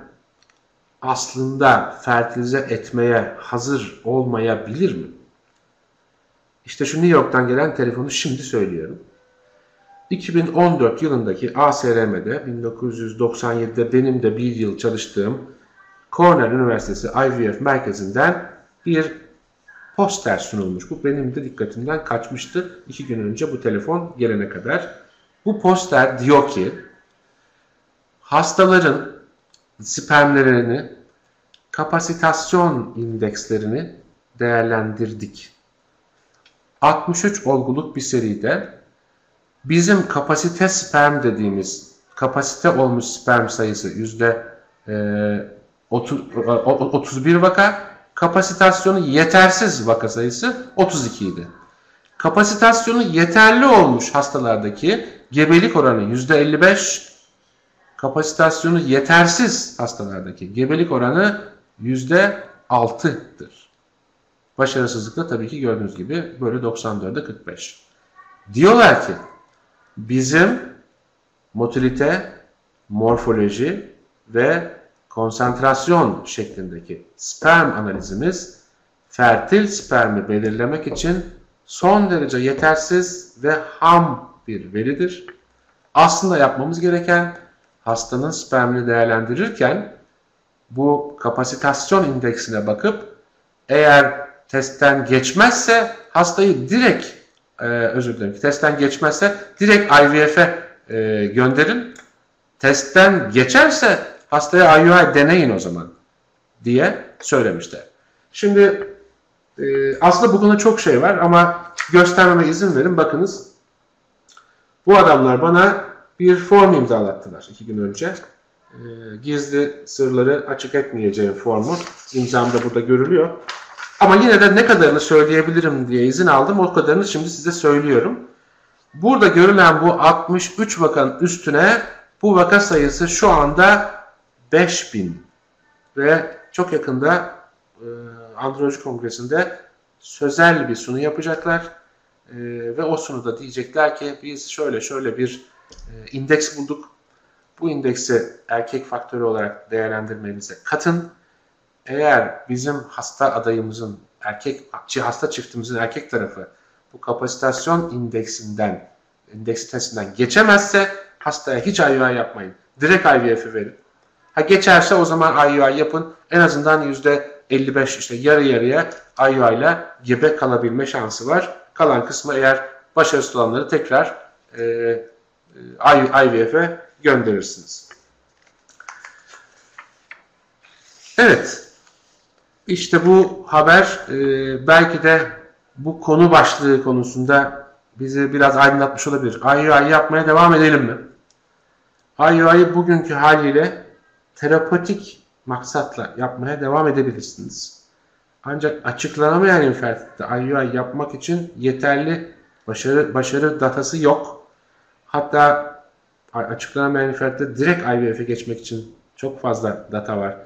aslında fertilize etmeye hazır olmayabilir mi? İşte şu New York'tan gelen telefonu şimdi söylüyorum. 2014 yılındaki ASRM'de 1997'de benim de bir yıl çalıştığım Cornell Üniversitesi IVF merkezinden bir poster sunulmuş. Bu benim de dikkatimden kaçmıştı iki gün önce bu telefon gelene kadar. Bu poster diyor ki hastaların spermlerini kapasitasyon indekslerini değerlendirdik. 63 olguluk bir seride bizim kapasite sperm dediğimiz kapasite olmuş sperm sayısı yüzde 31 vaka, kapasitasyonu yetersiz vaka sayısı 32 idi. Kapasitasyonu yeterli olmuş hastalardaki gebelik oranı %55, kapasitasyonu yetersiz hastalardaki gebelik oranı %6'dır. Başarısızlıkta tabii ki gördüğünüz gibi böyle 94'e 45. Diyorlar ki bizim motilite, morfoloji ve konsantrasyon şeklindeki sperm analizimiz fertil spermi belirlemek için son derece yetersiz ve ham bir veridir. Aslında yapmamız gereken hastanın spermini değerlendirirken bu kapasitasyon indeksine bakıp eğer testten geçmezse hastayı direkt e, özür dilerim testten geçmezse direkt IVF'e e, gönderin. Testten geçerse hastaya IUI deneyin o zaman diye söylemişler. Şimdi e, aslında bu konuda çok şey var ama göstermeme izin verin. Bakınız bu adamlar bana bir form imzalattılar iki gün önce. E, gizli sırları açık etmeyeceğim formu. İmzam da burada görülüyor. Ama yine de ne kadarını söyleyebilirim diye izin aldım. O kadarını şimdi size söylüyorum. Burada görülen bu 63 vakanın üstüne bu vaka sayısı şu anda 5000 ve çok yakında e, Androloji Kongresi'nde sözel bir sunu yapacaklar e, ve o sunuda diyecekler ki biz şöyle şöyle bir e, indeks bulduk. Bu indeksi erkek faktörü olarak değerlendirmemize katın. Eğer bizim hasta adayımızın erkek hasta çiftimizin erkek tarafı bu kapasitasyon indeksinden indeks testinden geçemezse hastaya hiç IUI yapmayın. Direkt IVF'i verin. Ha geçerse o zaman IUI yapın. En azından %55 işte yarı yarıya IUI ile gebe kalabilme şansı var. Kalan kısmı eğer başarısız olanları tekrar e, IVF'e gönderirsiniz. Evet. İşte bu haber e, belki de bu konu başlığı konusunda bizi biraz aydınlatmış olabilir. IUI yapmaya devam edelim mi? IUI'yi bugünkü haliyle terapotik maksatla yapmaya devam edebilirsiniz. Ancak açıklanamayan infertilite IUI yapmak için yeterli başarı, başarı datası yok. Hatta açıklanamayan infertilite direkt IVF'e geçmek için çok fazla data var.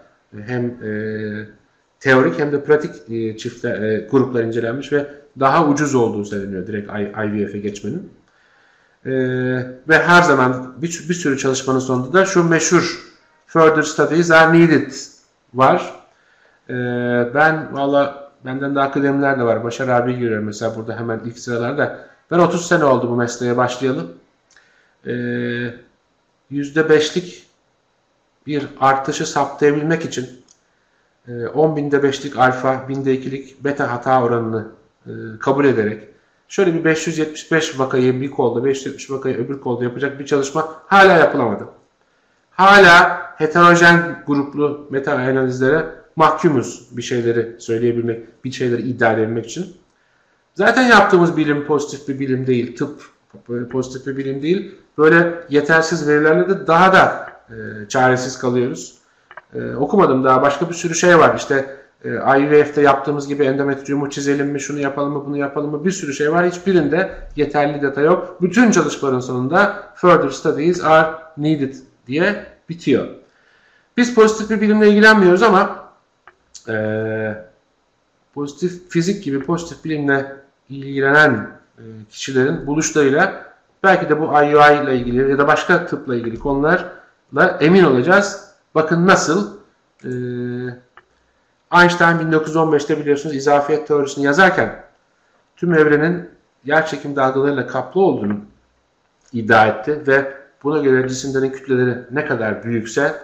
Hem e, teorik hem de pratik e, çiftler, e, gruplar incelenmiş ve daha ucuz olduğu söyleniyor direkt IVF'e geçmenin. E, ve her zaman bir, bir sürü çalışmanın sonunda da şu meşhur further studies are needed var. Ee, ben valla benden de akademiler de var. Başar abi görüyorum mesela burada hemen ilk sıralarda. Ben 30 sene oldu bu mesleğe başlayalım. Ee, %5'lik bir artışı saptayabilmek için 10 e, binde 5'lik alfa, binde 2'lik beta hata oranını e, kabul ederek şöyle bir 575 vakayı bir kolda, 570 vakayı öbür kolda yapacak bir çalışma hala yapılamadı. Hala heterojen gruplu meta analizlere mahkumuz bir şeyleri söyleyebilmek, bir şeyleri iddia edebilmek için. Zaten yaptığımız bilim pozitif bir bilim değil, tıp pozitif bir bilim değil. Böyle yetersiz verilerle de daha da e, çaresiz kalıyoruz. E, okumadım daha başka bir sürü şey var. İşte e, IVF'de yaptığımız gibi endometriyumu çizelim mi, şunu yapalım mı, bunu yapalım mı bir sürü şey var. Hiçbirinde yeterli data yok. Bütün çalışmaların sonunda further studies are needed diye bitiyor. Biz pozitif bir bilimle ilgilenmiyoruz ama e, pozitif fizik gibi pozitif bilimle ilgilenen kişilerin buluşlarıyla belki de bu IUI ile ilgili ya da başka tıpla ilgili konularla emin olacağız. Bakın nasıl e, Einstein 1915'te biliyorsunuz izafiyet teorisini yazarken tüm evrenin yer çekim dalgalarıyla kaplı olduğunu iddia etti ve buna göre cisimlerin kütleleri ne kadar büyükse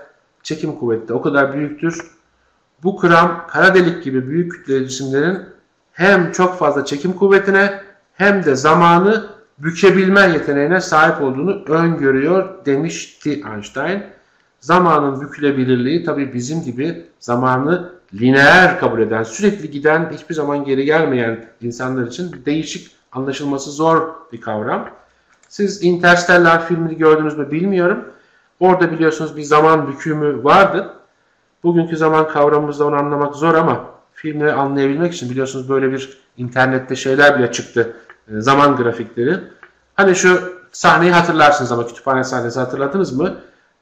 çekim kuvveti de o kadar büyüktür. Bu kram kara delik gibi büyük kütleli cisimlerin hem çok fazla çekim kuvvetine hem de zamanı bükebilme yeteneğine sahip olduğunu öngörüyor demişti Einstein. Zamanın bükülebilirliği tabi bizim gibi zamanı lineer kabul eden, sürekli giden, hiçbir zaman geri gelmeyen insanlar için değişik, anlaşılması zor bir kavram. Siz Interstellar filmini gördünüz mü bilmiyorum. Orada biliyorsunuz bir zaman bükümü vardı. Bugünkü zaman kavramımızda onu anlamak zor ama filmi anlayabilmek için biliyorsunuz böyle bir internette şeyler bile çıktı. E, zaman grafikleri. Hani şu sahneyi hatırlarsınız ama kütüphane sahnesi hatırladınız mı?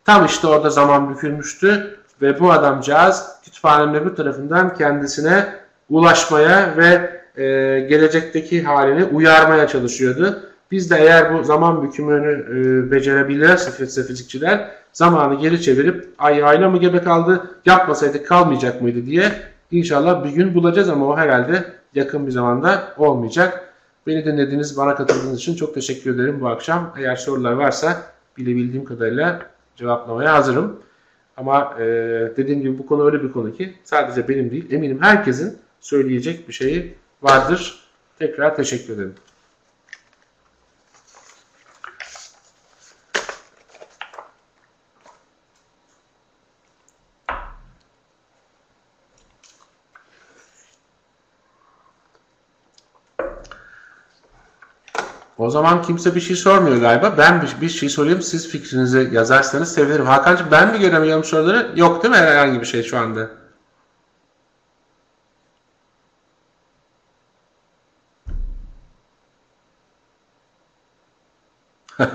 Tam işte orada zaman bükülmüştü ve bu adamcağız kütüphanenin öbür tarafından kendisine ulaşmaya ve e, gelecekteki halini uyarmaya çalışıyordu. Biz de eğer bu zaman bükümünü e, becerebilirse fizikçiler zamanı geri çevirip ay ayla mı gebe kaldı yapmasaydık kalmayacak mıydı diye inşallah bir gün bulacağız ama o herhalde yakın bir zamanda olmayacak. Beni dinlediğiniz, bana katıldığınız için çok teşekkür ederim bu akşam. Eğer sorular varsa bilebildiğim kadarıyla cevaplamaya hazırım. Ama e, dediğim gibi bu konu öyle bir konu ki sadece benim değil, eminim herkesin söyleyecek bir şeyi vardır. Tekrar teşekkür ederim. O zaman kimse bir şey sormuyor galiba. Ben bir, bir şey sorayım. Siz fikrinizi yazarsanız sevinirim. Hakan'cığım ben mi göremiyorum soruları? Yok değil mi herhangi bir şey şu anda?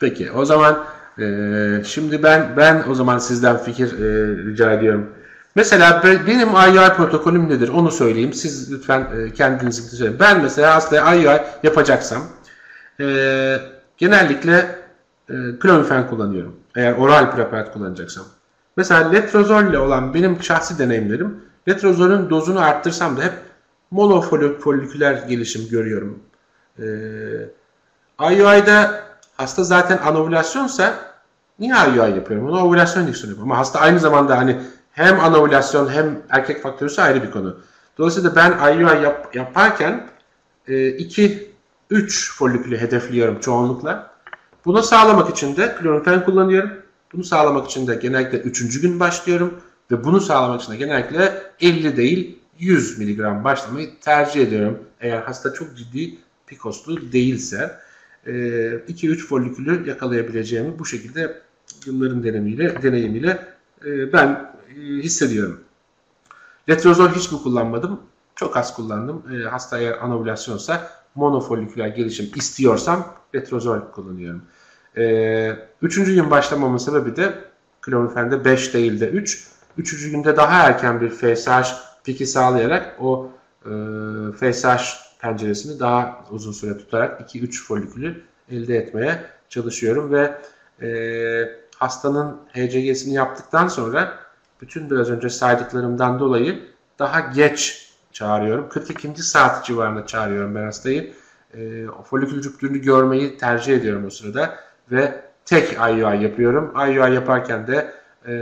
Peki o zaman e, şimdi ben ben o zaman sizden fikir e, rica ediyorum. Mesela benim IUI protokolüm nedir onu söyleyeyim. Siz lütfen e, kendiniz söyleyin. Ben mesela aslında IUI yapacaksam e, genellikle e, klonifen kullanıyorum. Eğer oral preparat kullanacaksam. Mesela letrozol ile olan benim şahsi deneyimlerim letrozolün dozunu arttırsam da hep monofoliküler gelişim görüyorum. E, IUI'da hasta zaten anovülasyonsa niye IUI yapıyorum? Onu ovülasyon diksiyonu yapıyorum. Ama hasta aynı zamanda hani hem anovülasyon hem erkek faktörüsü ayrı bir konu. Dolayısıyla ben IUI yap, yaparken 2 e, 3 folikülü hedefliyorum çoğunlukla. Bunu sağlamak için de klorofen kullanıyorum. Bunu sağlamak için de genellikle 3. gün başlıyorum. Ve bunu sağlamak için de genellikle 50 değil 100 mg başlamayı tercih ediyorum. Eğer hasta çok ciddi pikoslu değilse. 2-3 folikülü yakalayabileceğimi bu şekilde yılların deneyimiyle, deneyimiyle e, ben e, hissediyorum. Letrozol hiç mi kullanmadım? Çok az kullandım. E, hasta eğer anovülasyonsa monofoliküler gelişim istiyorsam retrozol kullanıyorum. Ee, üçüncü gün başlamamın sebebi de klonifende 5 değil de 3. Üçüncü günde daha erken bir FSH piki sağlayarak o e, FSH penceresini daha uzun süre tutarak 2-3 folikülü elde etmeye çalışıyorum ve e, hastanın HCG'sini yaptıktan sonra bütün biraz önce saydıklarımdan dolayı daha geç çağırıyorum. 42. saat civarında çağırıyorum ben hastayı. E, folikül rüptürünü görmeyi tercih ediyorum o sırada. Ve tek IUI yapıyorum. IUI yaparken de e,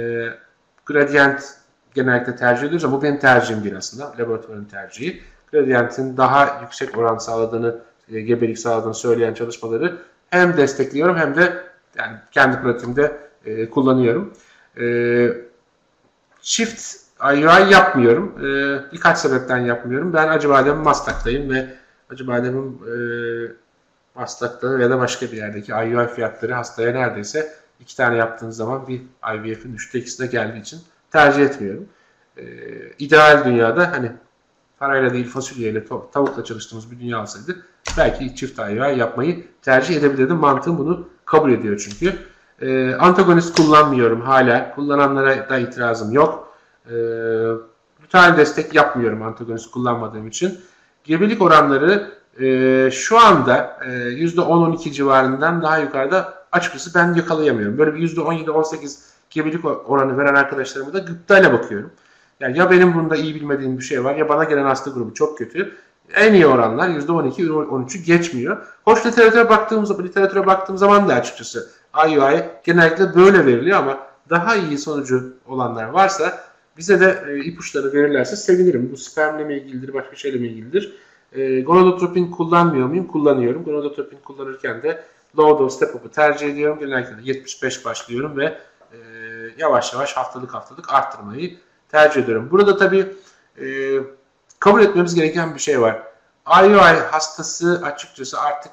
gradient genellikle tercih ediyoruz ama bu benim tercihim değil aslında. Laboratuvarın tercihi. Gradient'in daha yüksek oran sağladığını, e, gebelik sağladığını söyleyen çalışmaları hem destekliyorum hem de yani kendi pratiğimde e, kullanıyorum. E, shift IUI yapmıyorum. E, birkaç sebepten yapmıyorum. Ben Acıbadem Maslak'tayım ve Acıbadem'in e, Maslak'ta ya da başka bir yerdeki IUI fiyatları hastaya neredeyse iki tane yaptığınız zaman bir IVF'in üçte ikisine geldiği için tercih etmiyorum. E, ideal dünyada hani parayla değil fasulyeyle tavukla çalıştığımız bir dünya olsaydı belki çift IUI yapmayı tercih edebilirdim. Mantığım bunu kabul ediyor çünkü. E, antagonist kullanmıyorum hala. Kullananlara da itirazım yok. E, destek yapmıyorum antagonist kullanmadığım için. Gebelik oranları e, şu anda e, %10-12 civarından daha yukarıda açıkçası ben yakalayamıyorum. Böyle bir %17-18 gebelik oranı veren arkadaşlarıma da gıptayla bakıyorum. Yani ya benim bunda iyi bilmediğim bir şey var ya bana gelen hasta grubu çok kötü En iyi oranlar %12-13'ü geçmiyor. Hoş literatüre baktığımız zaman, literatüre baktığım zaman da açıkçası IUI genellikle böyle veriliyor ama daha iyi sonucu olanlar varsa bize de e, ipuçları verirlerse sevinirim. Bu spermle mi ilgilidir, başka şeyle mi ilgilidir? E, gonadotropin kullanmıyor muyum? Kullanıyorum. Gonadotropin kullanırken de low dose step tercih ediyorum. Genellikle de 75 başlıyorum ve e, yavaş yavaş haftalık haftalık arttırmayı tercih ediyorum. Burada tabii e, kabul etmemiz gereken bir şey var. IUI hastası açıkçası artık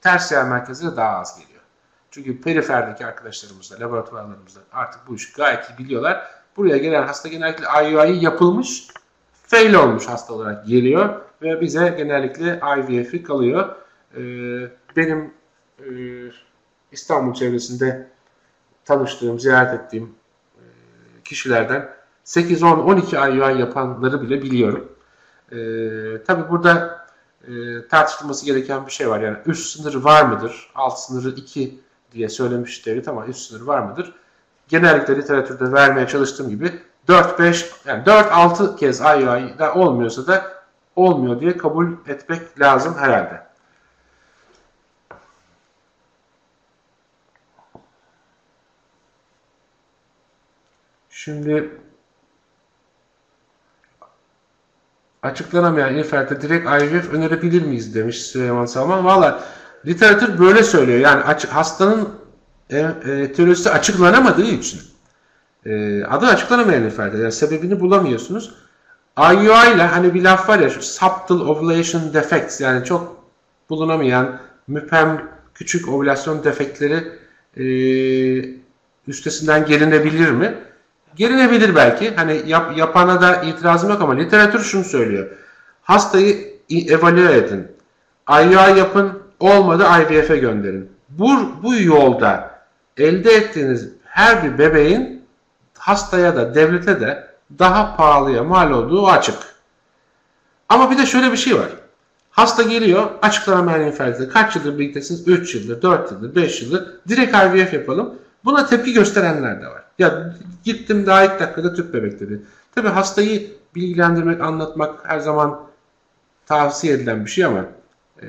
tersiyer merkezine daha az geliyor. Çünkü periferdeki arkadaşlarımız da, laboratuvarlarımızda artık bu işi gayet iyi biliyorlar. Buraya gelen hasta genellikle IUI yapılmış, fail olmuş hasta olarak geliyor ve bize genellikle IVF'i kalıyor. Ee, benim e, İstanbul çevresinde tanıştığım, ziyaret ettiğim e, kişilerden 8, 10, 12 IUI yapanları bile biliyorum. E, tabii burada e, tartışılması gereken bir şey var. Yani üst sınır var mıdır? Alt sınırı 2 diye söylemiş devlet ama üst sınır var mıdır? Genellikle literatürde vermeye çalıştığım gibi 4-5 yani 4-6 kez IUI'da olmuyorsa da olmuyor diye kabul etmek lazım herhalde. Şimdi açıklanamayan inferte direkt IVF önerebilir miyiz demiş Süleyman Salman. Valla literatür böyle söylüyor. Yani hastanın e, e, teorisi açıklanamadığı için e, adı açıklanamayan inferte. Yani sebebini bulamıyorsunuz. IUI ile hani bir laf var ya subtle ovulation defects yani çok bulunamayan müpem küçük ovülasyon defektleri e, üstesinden gelinebilir mi? Gerilebilir belki. Hani yap, yapana da itirazım yok ama literatür şunu söylüyor. Hastayı evalüe edin. IUI yapın. Olmadı IVF'e gönderin. Bu, bu yolda elde ettiğiniz her bir bebeğin hastaya da devlete de daha pahalıya mal olduğu açık. Ama bir de şöyle bir şey var. Hasta geliyor açıklanamayan infertilite. Kaç yıldır birliktesiniz? 3 yıldır, 4 yıldır, 5 yıldır. Direkt IVF yapalım. Buna tepki gösterenler de var. Ya gittim daha ilk dakikada tüp bebek dedi. Tabi hastayı bilgilendirmek, anlatmak her zaman tavsiye edilen bir şey ama e,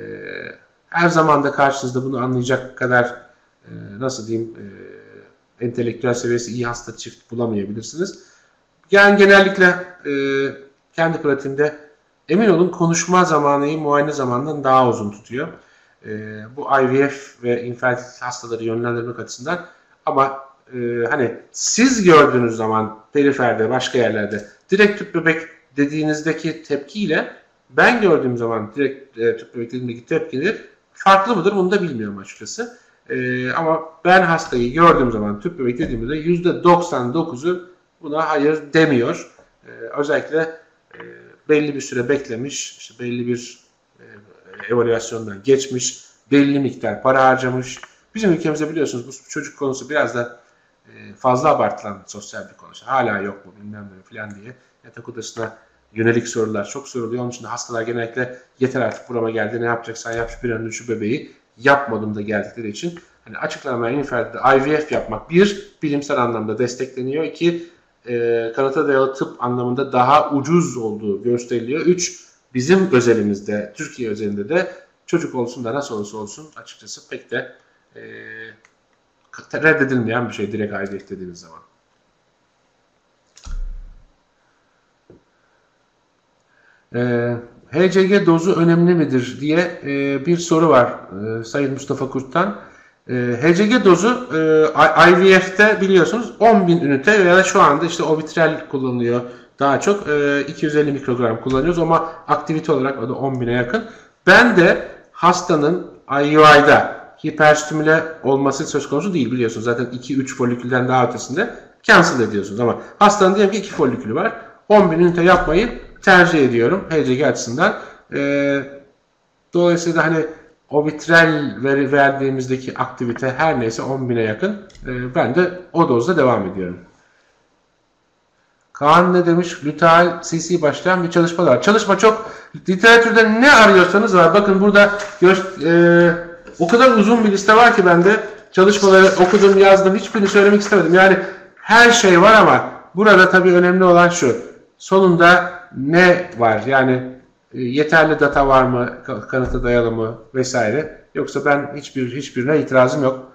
her zaman da karşınızda bunu anlayacak kadar e, nasıl diyeyim e, entelektüel seviyesi iyi hasta çift bulamayabilirsiniz. Yani genellikle e, kendi pratiğimde emin olun konuşma zamanıyı muayene zamanından daha uzun tutuyor. Bu IVF ve infertilite hastaları yönlendirmek açısından ama hani siz gördüğünüz zaman periferde başka yerlerde direkt tüp bebek dediğinizdeki tepkiyle ben gördüğüm zaman direkt tüp bebek dediğimdeki tepkiler farklı mıdır bunu da bilmiyorum açıkçası. E, ama ben hastayı gördüğüm zaman tüp bebek dediğimde %99'u buna hayır demiyor. E, özellikle e, belli bir süre beklemiş, işte belli bir e, evaluasyondan geçmiş, belli miktar para harcamış. Bizim ülkemizde biliyorsunuz bu çocuk konusu biraz da e, fazla abartılan sosyal bir konu. Hala yok mu bilmem ne falan diye yatak odasına yönelik sorular çok soruluyor. Onun için de hastalar genellikle yeter artık burama geldi ne yapacaksan yap şu bir an şu bebeği yap modunda geldikleri için hani açıklanamayan infertilde IVF yapmak bir bilimsel anlamda destekleniyor. İki e, kanıta dayalı tıp anlamında daha ucuz olduğu gösteriliyor. Üç bizim özelimizde Türkiye özelinde de çocuk olsun da nasıl olursa olsun açıkçası pek de e, reddedilmeyen bir şey direkt IVF dediğiniz zaman. Ee, HCG dozu önemli midir diye e, bir soru var e, Sayın Mustafa Kurt'tan. E, HCG dozu e, IVF'te biliyorsunuz 10.000 ünite veya şu anda işte ovitrel kullanılıyor daha çok. E, 250 mikrogram kullanıyoruz ama aktivite olarak o da 10.000'e yakın. Ben de hastanın IUI'da hiperstimüle olması söz konusu değil biliyorsunuz. Zaten 2-3 folikülden daha ötesinde cancel ediyorsunuz. Ama hastanın diyelim ki 2 folikülü var. 10 bin ünite yapmayı tercih ediyorum HCG açısından. Ee, dolayısıyla hani o vitrel veri verdiğimizdeki aktivite her neyse 10 bine yakın. Ee, ben de o dozda devam ediyorum. Kaan ne demiş? Luteal CC başlayan bir çalışma var. Çalışma çok literatürde ne arıyorsanız var. Bakın burada e, o kadar uzun bir liste var ki bende çalışmaları okudum, yazdım. Hiçbirini söylemek istemedim. Yani her şey var ama burada tabii önemli olan şu. Sonunda ne var? Yani e, yeterli data var mı, kanıta dayalı mı vesaire. Yoksa ben hiçbir hiçbirine itirazım yok.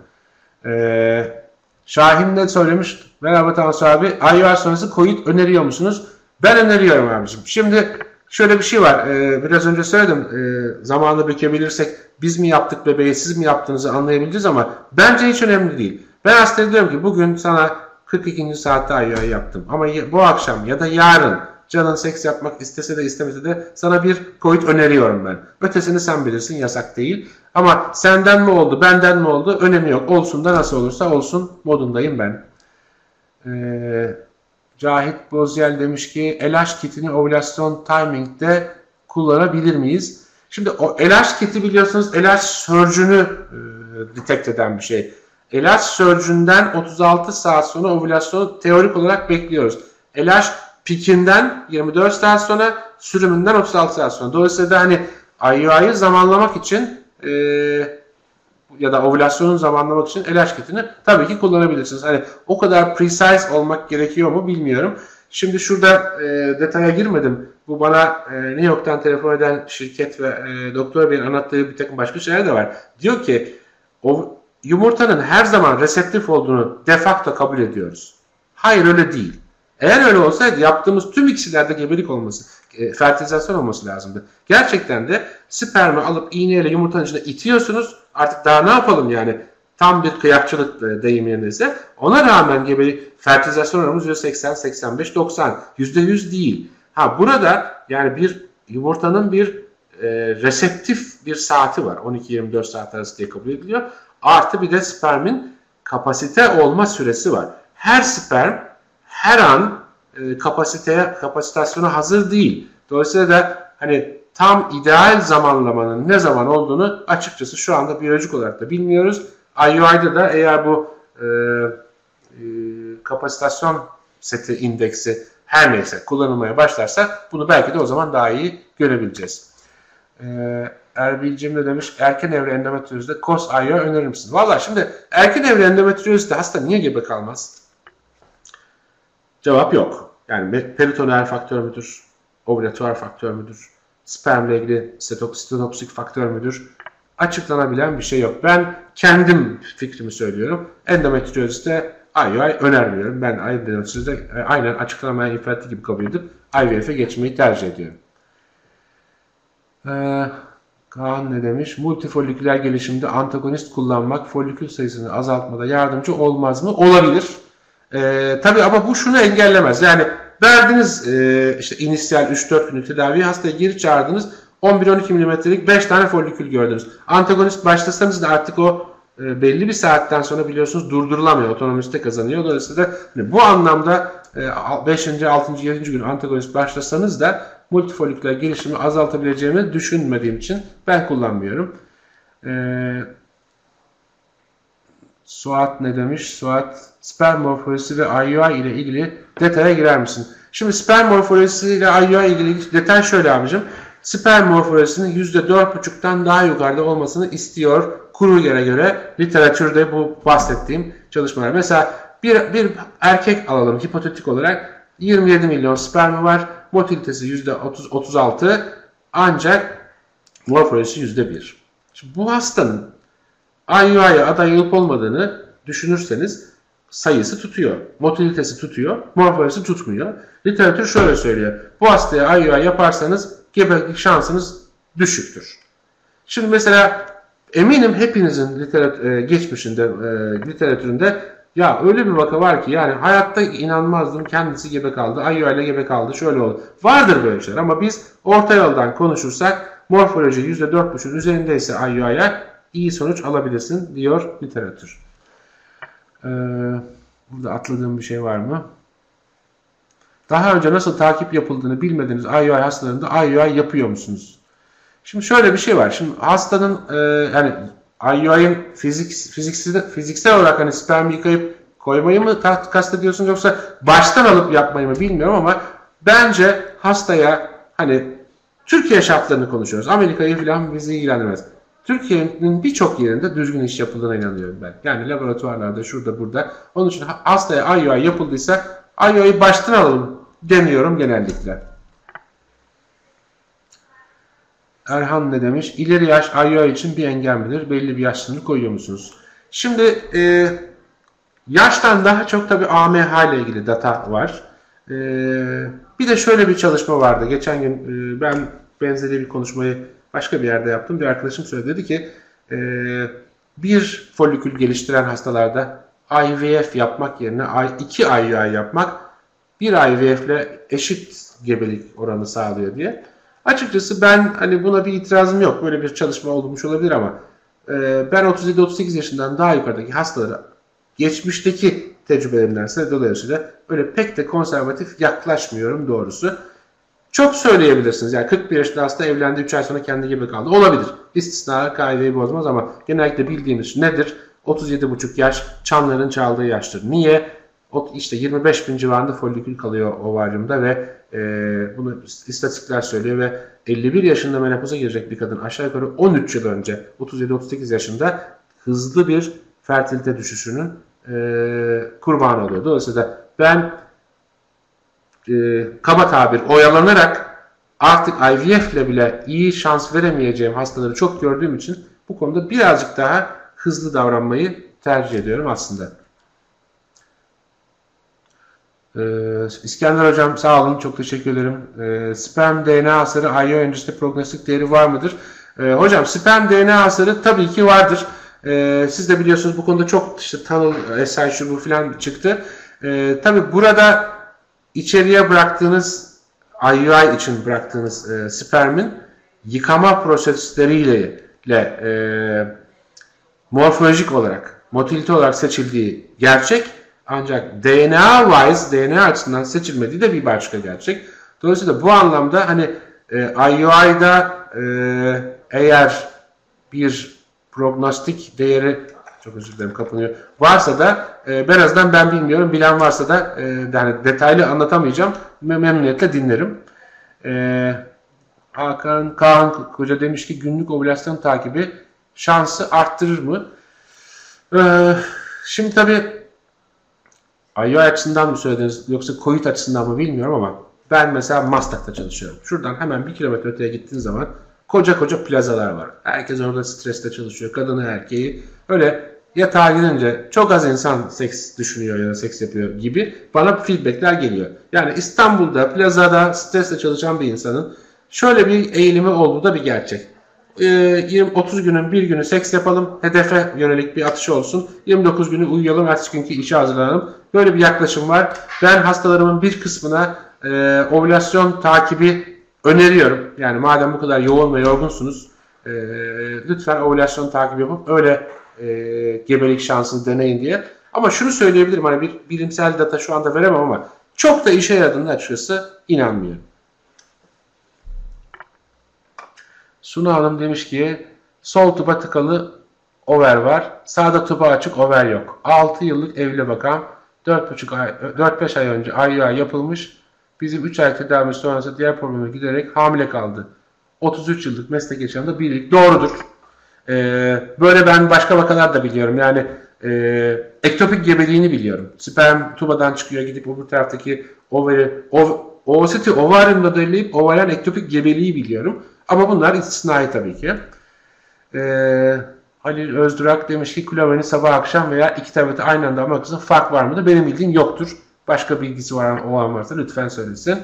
Ee, Şahin ne söylemiş? Merhaba Tansu abi. IUR sonrası COVID öneriyor musunuz? Ben öneriyorum abicim. Şimdi şöyle bir şey var. Ee, biraz önce söyledim. Ee, zamanla bükebilirsek biz mi yaptık bebeği siz mi yaptığınızı anlayabileceğiz ama bence hiç önemli değil. Ben aslında diyorum ki bugün sana 42. saatte IUI yaptım. Ama bu akşam ya da yarın canın seks yapmak istese de istemese de sana bir COVID öneriyorum ben. Ötesini sen bilirsin yasak değil. Ama senden mi oldu benden mi oldu önemi yok. Olsun da nasıl olursa olsun modundayım ben. Ee, Cahit Bozyel demiş ki LH kitini ovülasyon timing'de kullanabilir miyiz? Şimdi o LH kiti biliyorsunuz LH surge'ünü e, detect eden bir şey. LH surge'ünden 36 saat sonra ovülasyonu teorik olarak bekliyoruz. LH pikinden 24 saat sonra sürümünden 36 saat sonra. Dolayısıyla hani IUI'yi zamanlamak için e, ya da ovülasyonun zamanlamak için LH kitini tabii ki kullanabilirsiniz. Hani o kadar precise olmak gerekiyor mu bilmiyorum. Şimdi şurada e, detaya girmedim. Bu bana e, New York'tan telefon eden şirket ve e, doktor beyin anlattığı bir takım başka şeyler de var. Diyor ki o, yumurtanın her zaman reseptif olduğunu defakto kabul ediyoruz. Hayır öyle değil. Eğer öyle olsaydı yaptığımız tüm iksilerde gebelik olması, e, fertilizasyon olması lazımdı. Gerçekten de spermi alıp iğneyle yumurtanın içine itiyorsunuz. Artık daha ne yapalım yani? Tam bir kıyakçılık deyim yerinize. Ona rağmen gebelik, fertilizasyon oranımız %80, 85, 90. %100 değil. Ha burada yani bir yumurtanın bir e, reseptif bir saati var. 12-24 saat arası diye kabul ediliyor. Artı bir de spermin kapasite olma süresi var. Her sperm her an e, kapasiteye kapasitasyona hazır değil. Dolayısıyla da hani tam ideal zamanlamanın ne zaman olduğunu açıkçası şu anda biyolojik olarak da bilmiyoruz. IUI'da da eğer bu e, e, kapasitasyon seti indeksi her neyse kullanılmaya başlarsa bunu belki de o zaman daha iyi görebileceğiz. E, Erbil'cim de demiş erken evre endometriozide COS IUI önerir misin? Valla şimdi erken evre endometriozide hasta niye gebe kalmaz? Cevap yok. Yani peritoneal faktör müdür? Ovulatuar faktör müdür? Spermle ilgili sitotoksik faktör müdür? Açıklanabilen bir şey yok. Ben kendim fikrimi söylüyorum. Endometrioziste IUI önermiyorum. Ben endometrioziste e, aynen açıklanamayan infertilite gibi kabul edip IVF'e geçmeyi tercih ediyorum. Ee, Kaan ne demiş? Multifoliküler gelişimde antagonist kullanmak folikül sayısını azaltmada yardımcı olmaz mı? Olabilir. E, tabii ama bu şunu engellemez. Yani verdiniz e, işte inisiyal 3-4 günlük tedaviyi hastaya geri çağırdınız. 11-12 milimetrelik 5 tane folikül gördünüz. Antagonist başlasanız da artık o e, belli bir saatten sonra biliyorsunuz durdurulamıyor. Otonomiste kazanıyor. Dolayısıyla hani bu anlamda e, 5. 6. 7. gün antagonist başlasanız da multifoliküler gelişimi azaltabileceğimi düşünmediğim için ben kullanmıyorum. Eee Suat ne demiş? Suat sperm morfolojisi ve IUI ile ilgili detaya girer misin? Şimdi sperm morfolojisi ile IUI ilgili detay şöyle abicim. Sperm morfolojisinin %4,5'tan daha yukarıda olmasını istiyor Kruger'e göre literatürde bu bahsettiğim çalışmalar. Mesela bir, bir erkek alalım hipotetik olarak 27 milyon spermi var. Motilitesi %30, 36 ancak morfolojisi %1. Şimdi bu hastanın IUI'ye aday olup olmadığını düşünürseniz sayısı tutuyor. Motilitesi tutuyor. Morfolojisi tutmuyor. Literatür şöyle söylüyor. Bu hastaya IUI yaparsanız gebelik şansınız düşüktür. Şimdi mesela eminim hepinizin literat e, geçmişinde, e, literatüründe ya öyle bir vaka var ki yani hayatta inanmazdım kendisi gebe kaldı, IUI ile gebe kaldı, şöyle oldu. Vardır böyle şeyler ama biz orta yoldan konuşursak morfoloji %4,5'ün üzerindeyse IUI'ye iyi sonuç alabilirsin diyor literatür. Ee, burada atladığım bir şey var mı? Daha önce nasıl takip yapıldığını bilmediğiniz IUI hastalarında IUI yapıyor musunuz? Şimdi şöyle bir şey var. Şimdi hastanın e, yani IUI'nin fizik, fiziksel, fiziksel olarak hani sperm yıkayıp koymayı mı kastediyorsunuz yoksa baştan alıp yapmayı mı bilmiyorum ama bence hastaya hani Türkiye şartlarını konuşuyoruz. Amerika'yı falan bizi ilgilendirmez. Türkiye'nin birçok yerinde düzgün iş yapıldığına inanıyorum ben. Yani laboratuvarlarda, şurada, burada. Onun için hastaya IUI yapıldıysa IUI'yi baştan alalım demiyorum genellikle. Erhan ne demiş? İleri yaş IUI için bir engel midir? Belli bir yaş sınırı koyuyor musunuz? Şimdi e, yaştan daha çok tabii AMH ile ilgili data var. E, bir de şöyle bir çalışma vardı. Geçen gün e, ben benzeri bir konuşmayı başka bir yerde yaptım. Bir arkadaşım söyledi dedi ki e, bir folikül geliştiren hastalarda IVF yapmak yerine iki IUI yapmak bir IVF ile eşit gebelik oranı sağlıyor diye. Açıkçası ben hani buna bir itirazım yok. Böyle bir çalışma olmuş olabilir ama e, ben 37-38 yaşından daha yukarıdaki hastaları geçmişteki tecrübelerimden dolayısıyla öyle pek de konservatif yaklaşmıyorum doğrusu. Çok söyleyebilirsiniz. Yani 41 yaşında hasta evlendi 3 ay sonra kendi gibi kaldı. Olabilir. İstisnalar kaideyi bozmaz ama genellikle bildiğimiz nedir? 37,5 yaş çanların çaldığı yaştır. Niye? İşte 25 bin civarında folikül kalıyor ovaryumda ve e, bunu istatistikler söylüyor ve 51 yaşında menopoza girecek bir kadın aşağı yukarı 13 yıl önce 37-38 yaşında hızlı bir fertilite düşüşünün e, kurbanı oluyor. Dolayısıyla ben e, kaba tabir oyalanarak artık IVF ile bile iyi şans veremeyeceğim hastaları çok gördüğüm için bu konuda birazcık daha hızlı davranmayı tercih ediyorum aslında. Ee, İskender Hocam sağ olun çok teşekkür ederim. Ee, sperm DNA hasarı IO öncesinde prognostik değeri var mıdır? Ee, hocam sperm DNA hasarı tabii ki vardır. Ee, siz de biliyorsunuz bu konuda çok işte tanıl, SI şu bu filan çıktı. Ee, tabii burada içeriye bıraktığınız IUI için bıraktığınız e, spermin yıkama prosesleriyle e, morfolojik olarak, motilite olarak seçildiği gerçek. Ancak DNA wise, DNA açısından seçilmediği de bir başka gerçek. Dolayısıyla bu anlamda hani e, IUI'da e, eğer bir prognostik değeri çok özür dilerim kapanıyor. Varsa da e, ben ben bilmiyorum. Bilen varsa da e, yani detaylı anlatamayacağım. Memnuniyetle dinlerim. E, Hakan Kaan Koca demiş ki günlük ovülasyon takibi şansı arttırır mı? E, şimdi tabi IO açısından mı söylediniz yoksa COVID açısından mı bilmiyorum ama ben mesela Maslak'ta çalışıyorum. Şuradan hemen bir kilometre öteye gittiğin zaman koca koca plazalar var. Herkes orada streste çalışıyor. Kadını erkeği. Öyle yatağa girince çok az insan seks düşünüyor ya da seks yapıyor gibi bana feedbackler geliyor. Yani İstanbul'da plazada stresle çalışan bir insanın şöyle bir eğilimi olduğu da bir gerçek. 20 ee, 30 günün bir günü seks yapalım. Hedefe yönelik bir atış olsun. 29 günü uyuyalım. Ertesi günkü işe hazırlanalım. Böyle bir yaklaşım var. Ben hastalarımın bir kısmına e, ovülasyon takibi öneriyorum. Yani madem bu kadar yoğun ve yorgunsunuz e, lütfen ovülasyon takibi yapıp öyle e, gebelik şansını deneyin diye. Ama şunu söyleyebilirim hani bir bilimsel data şu anda veremem ama çok da işe yaradığını açıkçası inanmıyorum. Sunu Hanım demiş ki sol tuba tıkalı over var. Sağda tuba açık over yok. 6 yıllık evli bakan 4,5 ay 4-5 ay önce IUI yapılmış. Bizim 3 ay tedavi sonrası diğer problemi giderek hamile kaldı. 33 yıllık meslek yaşamında birlik doğrudur. Ee, böyle ben başka vakalar da biliyorum. Yani e, ektopik gebeliğini biliyorum. Sperm tubadan çıkıyor gidip öbür taraftaki overi, ov, ovosity ovaryumda belirleyip ovarian ektopik gebeliği biliyorum. Ama bunlar istisnai tabii ki. Ee, Halil Özdurak demiş ki klaveni sabah akşam veya iki tableti aynı anda almak için fark var mıdır? Benim bildiğim yoktur. Başka bilgisi var, olan varsa lütfen söylesin.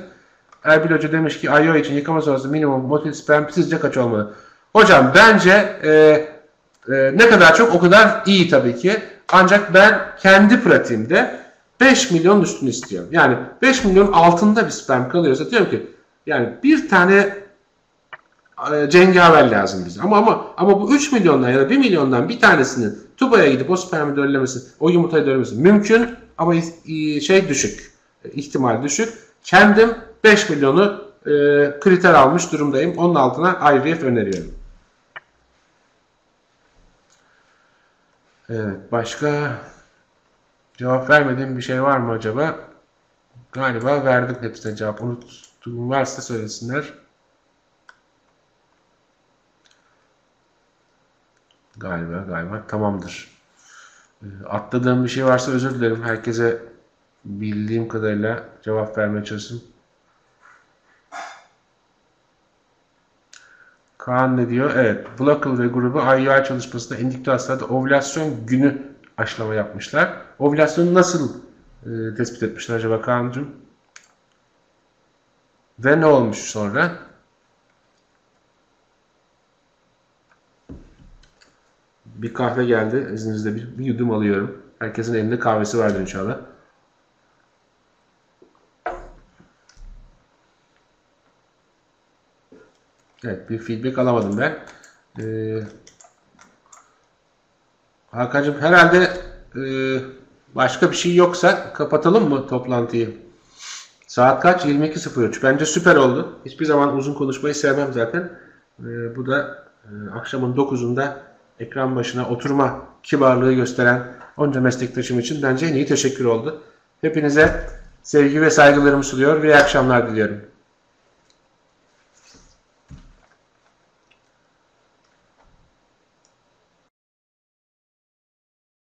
Erbil Hoca demiş ki IO için yıkama sonrası minimum motil sperm sizce kaç olmalı? Hocam bence e, e, ne kadar çok o kadar iyi tabii ki. Ancak ben kendi pratiğimde 5 milyon üstünü istiyorum. Yani 5 milyon altında bir sperm kalıyorsa diyorum ki yani bir tane e, cengaver lazım bize. Ama ama ama bu 3 milyondan ya da 1 milyondan bir tanesinin tubaya gidip o spermi döllemesi, o yumurtayı döllemesi mümkün ama şey düşük. ihtimal düşük. Kendim 5 milyonu e, kriter almış durumdayım. Onun altına IVF öneriyorum. Evet, başka cevap vermediğim bir şey var mı acaba? Galiba verdik hepsine cevap. Unuttuğum varsa söylesinler. Galiba galiba tamamdır. Ee, atladığım bir şey varsa özür dilerim. Herkese bildiğim kadarıyla cevap vermeye çalışayım. Kaan ne diyor? Evet. Blockle ve grubu IUI çalışmasında endüktri hastalarda ovülasyon günü aşılama yapmışlar. Ovülasyonu nasıl e, tespit etmişler acaba Kaan'cığım? Ve ne olmuş sonra? Bir kahve geldi. İzninizle bir, bir yudum alıyorum. Herkesin elinde kahvesi vardır inşallah. Evet bir feedback alamadım ben. Ee, Hakan'cığım herhalde e, başka bir şey yoksa kapatalım mı toplantıyı? Saat kaç? 22.03. Bence süper oldu. Hiçbir zaman uzun konuşmayı sevmem zaten. Ee, bu da e, akşamın 9'unda ekran başına oturma kibarlığı gösteren onca meslektaşım için bence en iyi teşekkür oldu. Hepinize sevgi ve saygılarımı sunuyor ve iyi akşamlar diliyorum.